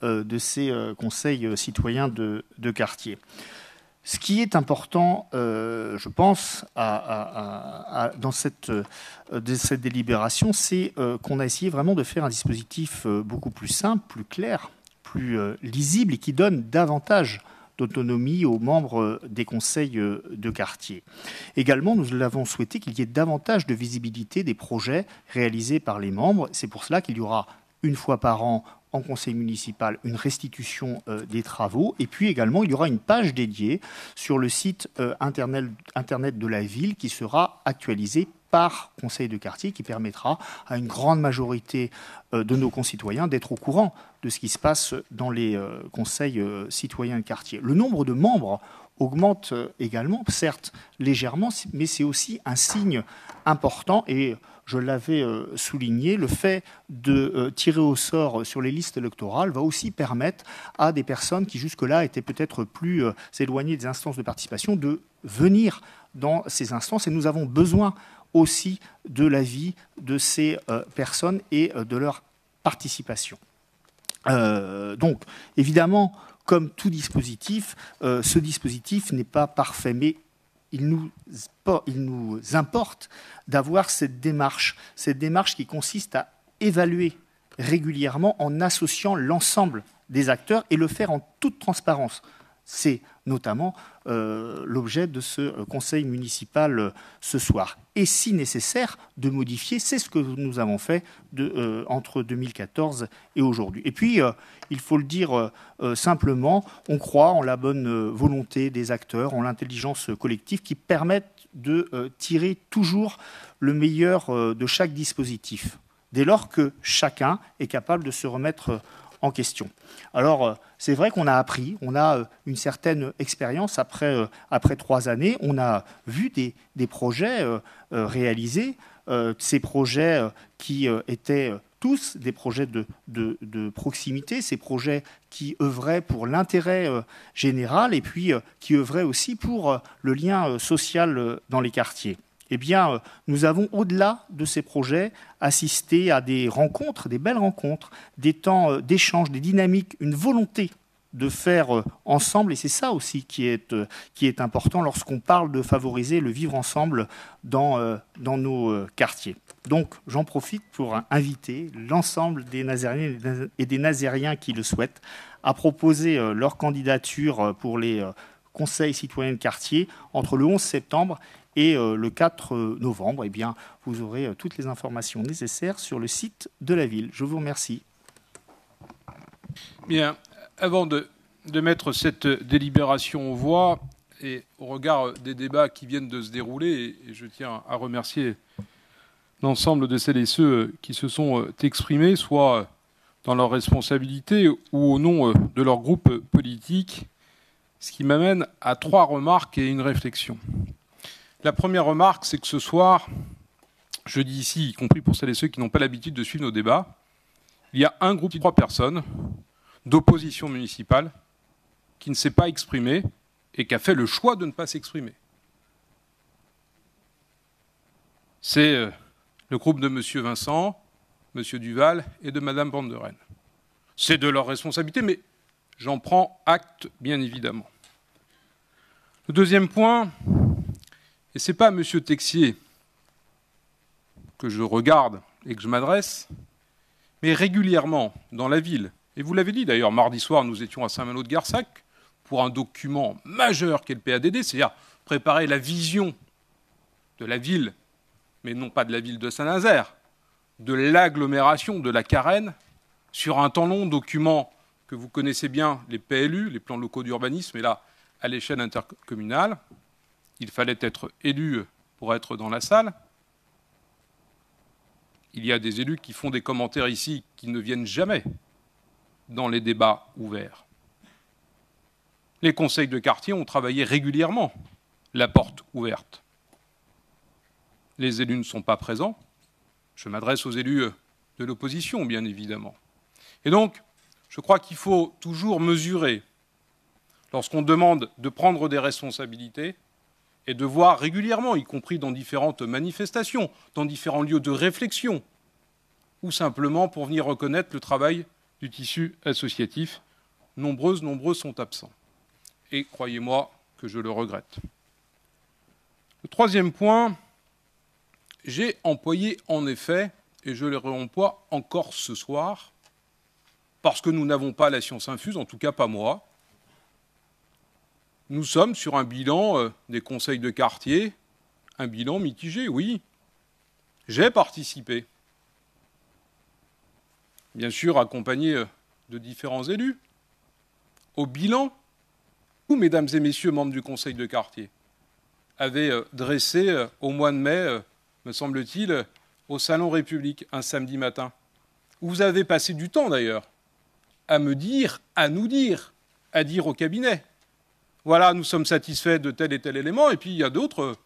euh, de ces conseils citoyens de, quartier. Ce qui est important, je pense, dans cette, cette délibération, c'est qu'on a essayé vraiment de faire un dispositif beaucoup plus simple, plus clair, plus lisible et qui donne davantage d'autonomie aux membres des conseils euh, de quartier. Également, nous l'avons souhaité qu'il y ait davantage de visibilité des projets réalisés par les membres. C'est pour cela qu'il y aura une fois par an en conseil municipal une restitution euh, des travaux. Et puis également, il y aura une page dédiée sur le site euh, internet de la ville qui sera actualisée par conseil de quartier qui permettra à une grande majorité euh, de nos concitoyens d'être au courant de ce qui se passe dans les euh, conseils euh, citoyens de quartier. Le nombre de membres augmente également, certes légèrement, mais c'est aussi un signe important et je l'avais souligné, le fait de tirer au sort sur les listes électorales va aussi permettre à des personnes qui jusque-là étaient peut-être plus éloignées des instances de participation de venir dans ces instances et nous avons besoin aussi de la vie de ces euh, personnes et euh, de leur participation. Euh, donc, évidemment, comme tout dispositif, ce dispositif n'est pas parfait, mais il nous, il nous importe d'avoir cette démarche, cette démarche qui consiste à évaluer régulièrement en associant l'ensemble des acteurs et le faire en toute transparence. C'est notamment euh, l'objet de ce euh, conseil municipal euh, ce soir. Et si nécessaire, de modifier, c'est ce que nous avons fait entre 2014 et aujourd'hui. Et puis, il faut le dire simplement, on croit en la bonne volonté des acteurs, en l'intelligence collective qui permettent de tirer toujours le meilleur de chaque dispositif, dès lors que chacun est capable de se remettre en question. Alors, euh, c'est vrai qu'on a appris, on a euh, une certaine expérience après, euh, après trois années, on a vu des, projets réalisés, ces projets qui étaient tous des projets de, proximité, ces projets qui œuvraient pour l'intérêt général et puis qui œuvraient aussi pour le lien social dans les quartiers. Eh bien, nous avons, au-delà de ces projets, assisté à des rencontres, des belles rencontres, des temps d'échange, des dynamiques, une volonté de faire ensemble, et c'est ça aussi qui est, important lorsqu'on parle de favoriser le vivre ensemble dans, dans nos quartiers. Donc, j'en profite pour inviter l'ensemble des Nazériens et des Nazériens qui le souhaitent à proposer euh, leur candidature euh, pour les euh, conseils citoyens de quartier entre le 11 septembre et le 4 novembre. Eh bien, vous aurez toutes les informations nécessaires sur le site de la ville. Je vous remercie. Bien, avant de, mettre cette délibération aux voix et au regard des débats qui viennent de se dérouler, et je tiens à remercier l'ensemble de celles et ceux euh, qui se sont euh, exprimés, soit euh, dans leur responsabilité ou au nom de leur groupe politique, ce qui m'amène à trois remarques et une réflexion. La première remarque, c'est que ce soir, je dis ici, y compris pour celles et ceux qui n'ont pas l'habitude de suivre nos débats, il y a un groupe de trois personnes d'opposition municipale qui ne s'est pas exprimé et qui a fait le choix de ne pas s'exprimer. C'est le groupe de M. Vincent, M. Duval et de Mme Van C'est de leur responsabilité, mais j'en prends acte, bien évidemment. Le deuxième point, et ce n'est pas à M. Texier que je regarde et que je m'adresse, mais régulièrement dans la ville, et vous l'avez dit d'ailleurs, mardi soir, nous étions à Saint-Malo de Garsac pour un document majeur qu'est le PADD, c'est-à-dire préparer la vision de la ville mais non pas de la ville de Saint-Nazaire, de l'agglomération de la Carène, sur un temps long, document que vous connaissez bien, les PLU, les plans locaux d'urbanisme, et là, à l'échelle intercommunale, il fallait être élu pour être dans la salle. Il y a des élus qui font des commentaires ici qui ne viennent jamais dans les débats ouverts. Les conseils de quartier ont travaillé régulièrement la porte ouverte les élus ne sont pas présents. Je m'adresse aux élus de l'opposition, bien évidemment. Et donc, je crois qu'il faut toujours mesurer, lorsqu'on demande de prendre des responsabilités, et de voir régulièrement, y compris dans différentes manifestations, dans différents lieux de réflexion, ou simplement pour venir reconnaître le travail du tissu associatif. Nombreuses, nombreux sont absents. Et croyez-moi que je le regrette. Le troisième point, j'ai employé en effet, et je le réemploie encore ce soir, parce que nous n'avons pas la science infuse, en tout cas pas moi. Nous sommes sur un bilan euh, des conseils de quartier, un bilan mitigé, oui. J'ai participé, bien sûr accompagné euh, de différents élus, au bilan où, mesdames et messieurs membres du conseil de quartier, avaient euh, dressé au mois de mai me semble-t-il, au Salon République un samedi matin, où vous avez passé du temps d'ailleurs à me dire, à nous dire, à dire au cabinet. Voilà, nous sommes satisfaits de tel et tel élément, et puis il y a d'autres,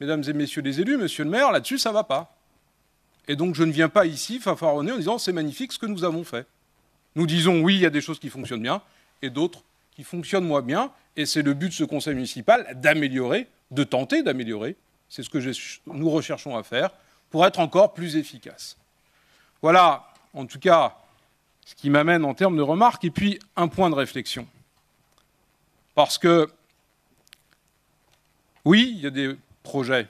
mesdames et messieurs les élus, monsieur le maire, là-dessus ça ne va pas. Et donc je ne viens pas ici fanfaronner en disant c'est magnifique ce que nous avons fait. Nous disons oui, il y a des choses qui fonctionnent bien, et d'autres qui fonctionnent moins bien, et c'est le but de ce conseil municipal d'améliorer, de tenter d'améliorer c'est ce que nous recherchons à faire pour être encore plus efficace. Voilà, en tout cas, ce qui m'amène en termes de remarques, et puis un point de réflexion. Parce que, oui, il y a des projets,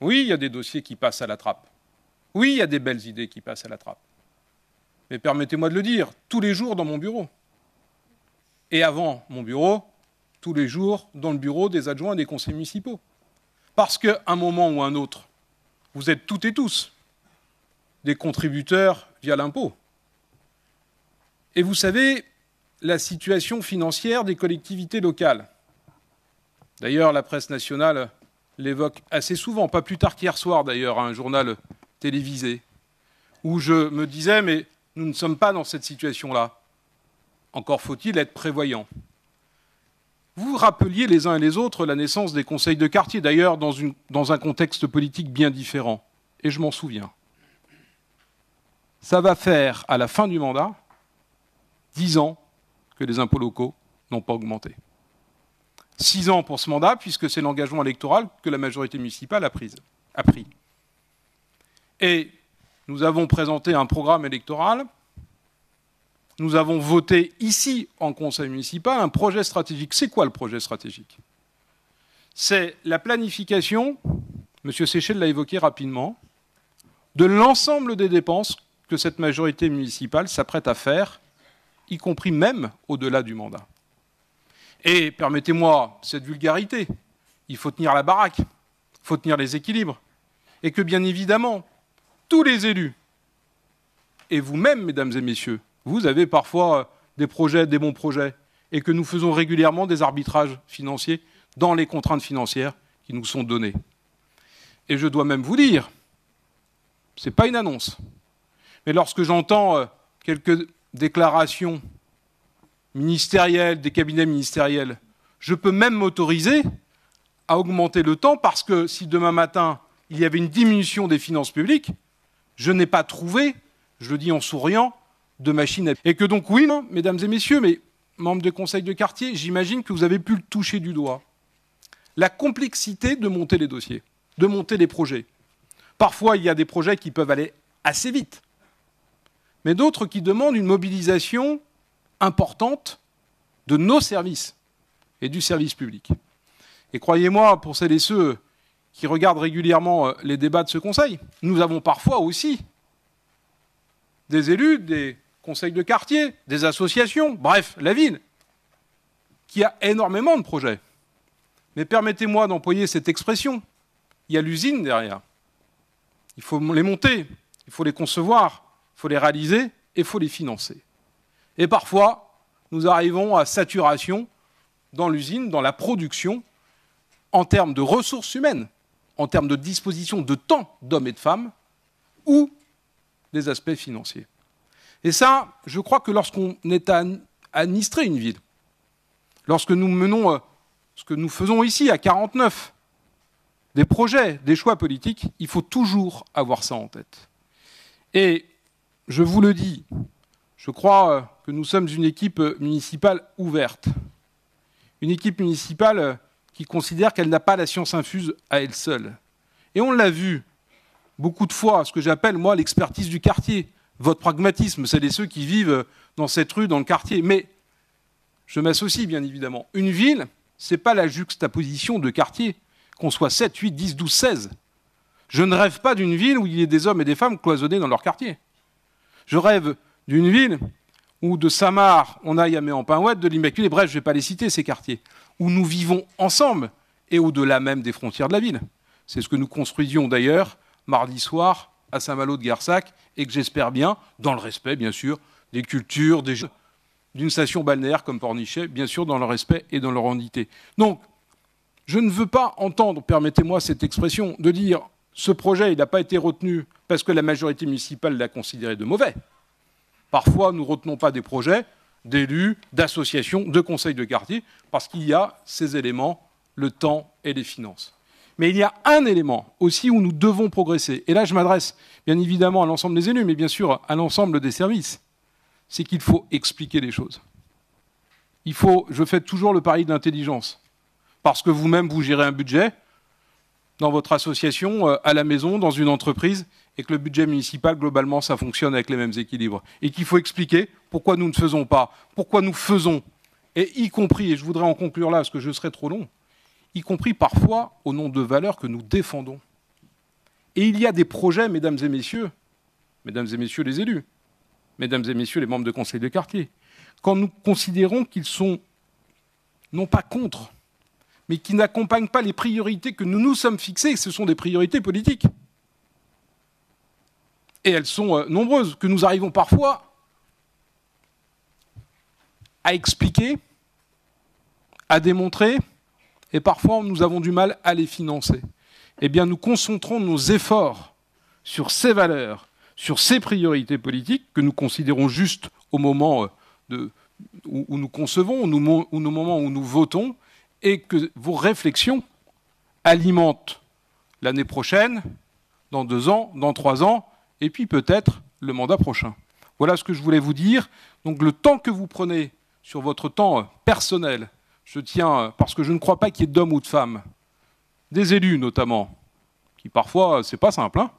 oui, il y a des dossiers qui passent à la trappe, oui, il y a des belles idées qui passent à la trappe. Mais permettez-moi de le dire, tous les jours dans mon bureau. Et avant mon bureau, tous les jours dans le bureau des adjoints des conseils municipaux. Parce qu'à un moment ou un autre, vous êtes toutes et tous des contributeurs via l'impôt. Et vous savez la situation financière des collectivités locales. D'ailleurs, la presse nationale l'évoque assez souvent, pas plus tard qu'hier soir d'ailleurs, à un journal télévisé, où je me disais, mais nous ne sommes pas dans cette situation-là. Encore faut-il être prévoyant vous rappeliez les uns et les autres la naissance des conseils de quartier, d'ailleurs dans, un contexte politique bien différent. Et je m'en souviens. ça va faire à la fin du mandat 10 ans que les impôts locaux n'ont pas augmenté. 6 ans pour ce mandat, puisque c'est l'engagement électoral que la majorité municipale a pris. Et nous avons présenté un programme électoral, nous avons voté ici en conseil municipal un projet stratégique. C'est quoi le projet stratégique? C'est la planification, M. Séchel l'a évoqué rapidement, de l'ensemble des dépenses que cette majorité municipale s'apprête à faire, y compris même au-delà du mandat. Et permettez-moi cette vulgarité, il faut tenir la baraque, il faut tenir les équilibres, et que bien évidemment, tous les élus, et vous-même, mesdames et messieurs, vous avez parfois euh, des projets, des bons projets, et que nous faisons régulièrement des arbitrages financiers dans les contraintes financières qui nous sont données. Et je dois même vous dire, ce n'est pas une annonce, mais lorsque j'entends euh, quelques déclarations ministérielles, des cabinets ministériels, je peux même m'autoriser à augmenter le temps parce que si demain matin il y avait une diminution des finances publiques, je n'ai pas trouvé, je le dis en souriant, de machine à... Et que donc oui, mesdames et messieurs, mais membres de conseil de quartier, j'imagine que vous avez pu le toucher du doigt. La complexité de monter les dossiers, de monter les projets. Parfois, il y a des projets qui peuvent aller assez vite, mais d'autres qui demandent une mobilisation importante de nos services et du service public. Et croyez-moi, pour celles et ceux qui regardent régulièrement euh, les débats de ce Conseil, nous avons parfois aussi des élus, des conseils de quartier, des associations, bref, la ville, qui a énormément de projets. Mais permettez-moi d'employer cette expression. Il y a l'usine derrière. Il faut les monter, il faut les concevoir, faut les réaliser et il faut les financer. Et parfois, nous arrivons à saturation dans l'usine, dans la production, en termes de ressources humaines, en termes de disposition de temps d'hommes et de femmes, ou des aspects financiers. Et ça, je crois que lorsqu'on est à administrer une ville, lorsque nous menons euh, ce que nous faisons ici à 49, des projets, des choix politiques, il faut toujours avoir ça en tête. Et je vous le dis, je crois euh, que nous sommes une équipe municipale ouverte, une équipe municipale euh, qui considère qu'elle n'a pas la science infuse à elle seule. Et on l'a vu beaucoup de fois, ce que j'appelle, moi, l'expertise du quartier, votre pragmatisme, c'est les ceux qui vivent dans cette rue, dans le quartier. Mais je m'associe, bien évidemment. Une ville, ce n'est pas la juxtaposition de quartiers, qu'on soit 7, 8, 10, 12, 16. Je ne rêve pas d'une ville où il y ait des hommes et des femmes cloisonnés dans leur quartier. Je rêve d'une ville où de Samar, on aille à Méan-Pinouette, de l'Immaculée, bref, je ne vais pas les citer, ces quartiers, où nous vivons ensemble et au-delà même des frontières de la ville. C'est ce que nous construisions d'ailleurs mardi soir à Saint-Malo de Garsac et que j'espère bien, dans le respect bien sûr des cultures, d'une station balnéaire comme Pornichet, bien sûr dans le respect et dans leur unité. Donc, je ne veux pas entendre, permettez-moi cette expression, de dire ce projet n'a pas été retenu parce que la majorité municipale l'a considéré de mauvais. Parfois, nous ne retenons pas des projets d'élus, d'associations, de conseils de quartier, parce qu'il y a ces éléments, le temps et les finances. Mais il y a un élément aussi où nous devons progresser. Et là, je m'adresse bien évidemment à l'ensemble des élus, mais bien sûr à l'ensemble des services. C'est qu'il faut expliquer les choses. Il faut, je fais toujours le pari de l'intelligence. Parce que vous-même, vous gérez un budget dans votre association, euh, à la maison, dans une entreprise, et que le budget municipal, globalement, ça fonctionne avec les mêmes équilibres. Et qu'il faut expliquer pourquoi nous ne faisons pas, pourquoi nous faisons, et y compris, et je voudrais en conclure là, parce que je serai trop long, y compris parfois au nom de valeurs que nous défendons. Et il y a des projets, mesdames et messieurs, mesdames et messieurs les élus, mesdames et messieurs les membres de conseil de quartier, quand nous considérons qu'ils sont non pas contre, mais qui n'accompagnent pas les priorités que nous nous sommes fixées, ce sont des priorités politiques. Et elles sont euh, nombreuses, que nous arrivons parfois à expliquer, à démontrer, et parfois nous avons du mal à les financer. Eh bien, nous concentrons nos efforts sur ces valeurs, sur ces priorités politiques que nous considérons justes au moment euh, où, nous concevons, ou au moment où nous votons, et que vos réflexions alimentent l'année prochaine, dans deux ans, dans trois ans, et puis peut-être le mandat prochain. Voilà ce que je voulais vous dire. Donc le temps que vous prenez sur votre temps personnel, je tiens, parce que je ne crois pas qu'il y ait d'hommes ou de femmes, des élus notamment, qui parfois, c'est pas simple, hein,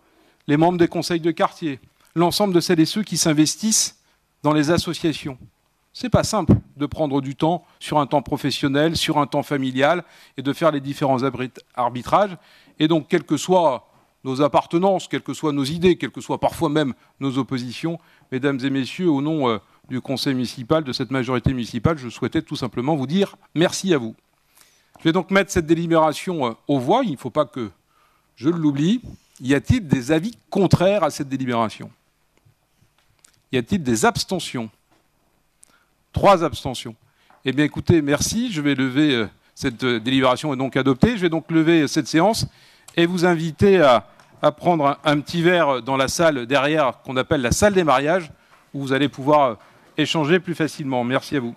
les membres des conseils de quartier, l'ensemble de celles et ceux qui s'investissent dans les associations. C'est pas simple de prendre du temps sur un temps professionnel, sur un temps familial et de faire les différents arbitrages. Et donc, quelles que soient nos appartenances, quelles que soient nos idées, quelles que soient parfois même nos oppositions, mesdames et messieurs, au nom euh, du conseil municipal, de cette majorité municipale, je souhaitais tout simplement vous dire merci à vous. Je vais donc mettre cette délibération euh, aux voix. Il ne faut pas que je l'oublie. Y a-t-il des avis contraires à cette délibération? Y a-t-il des abstentions? Trois abstentions. Eh bien, écoutez, merci. Je vais lever euh, cette euh, délibération est donc adoptée. Je vais donc lever cette séance et vous inviter à, prendre un, petit verre dans la salle derrière qu'on appelle la salle des mariages, où vous allez pouvoir échanger plus facilement. Merci à vous.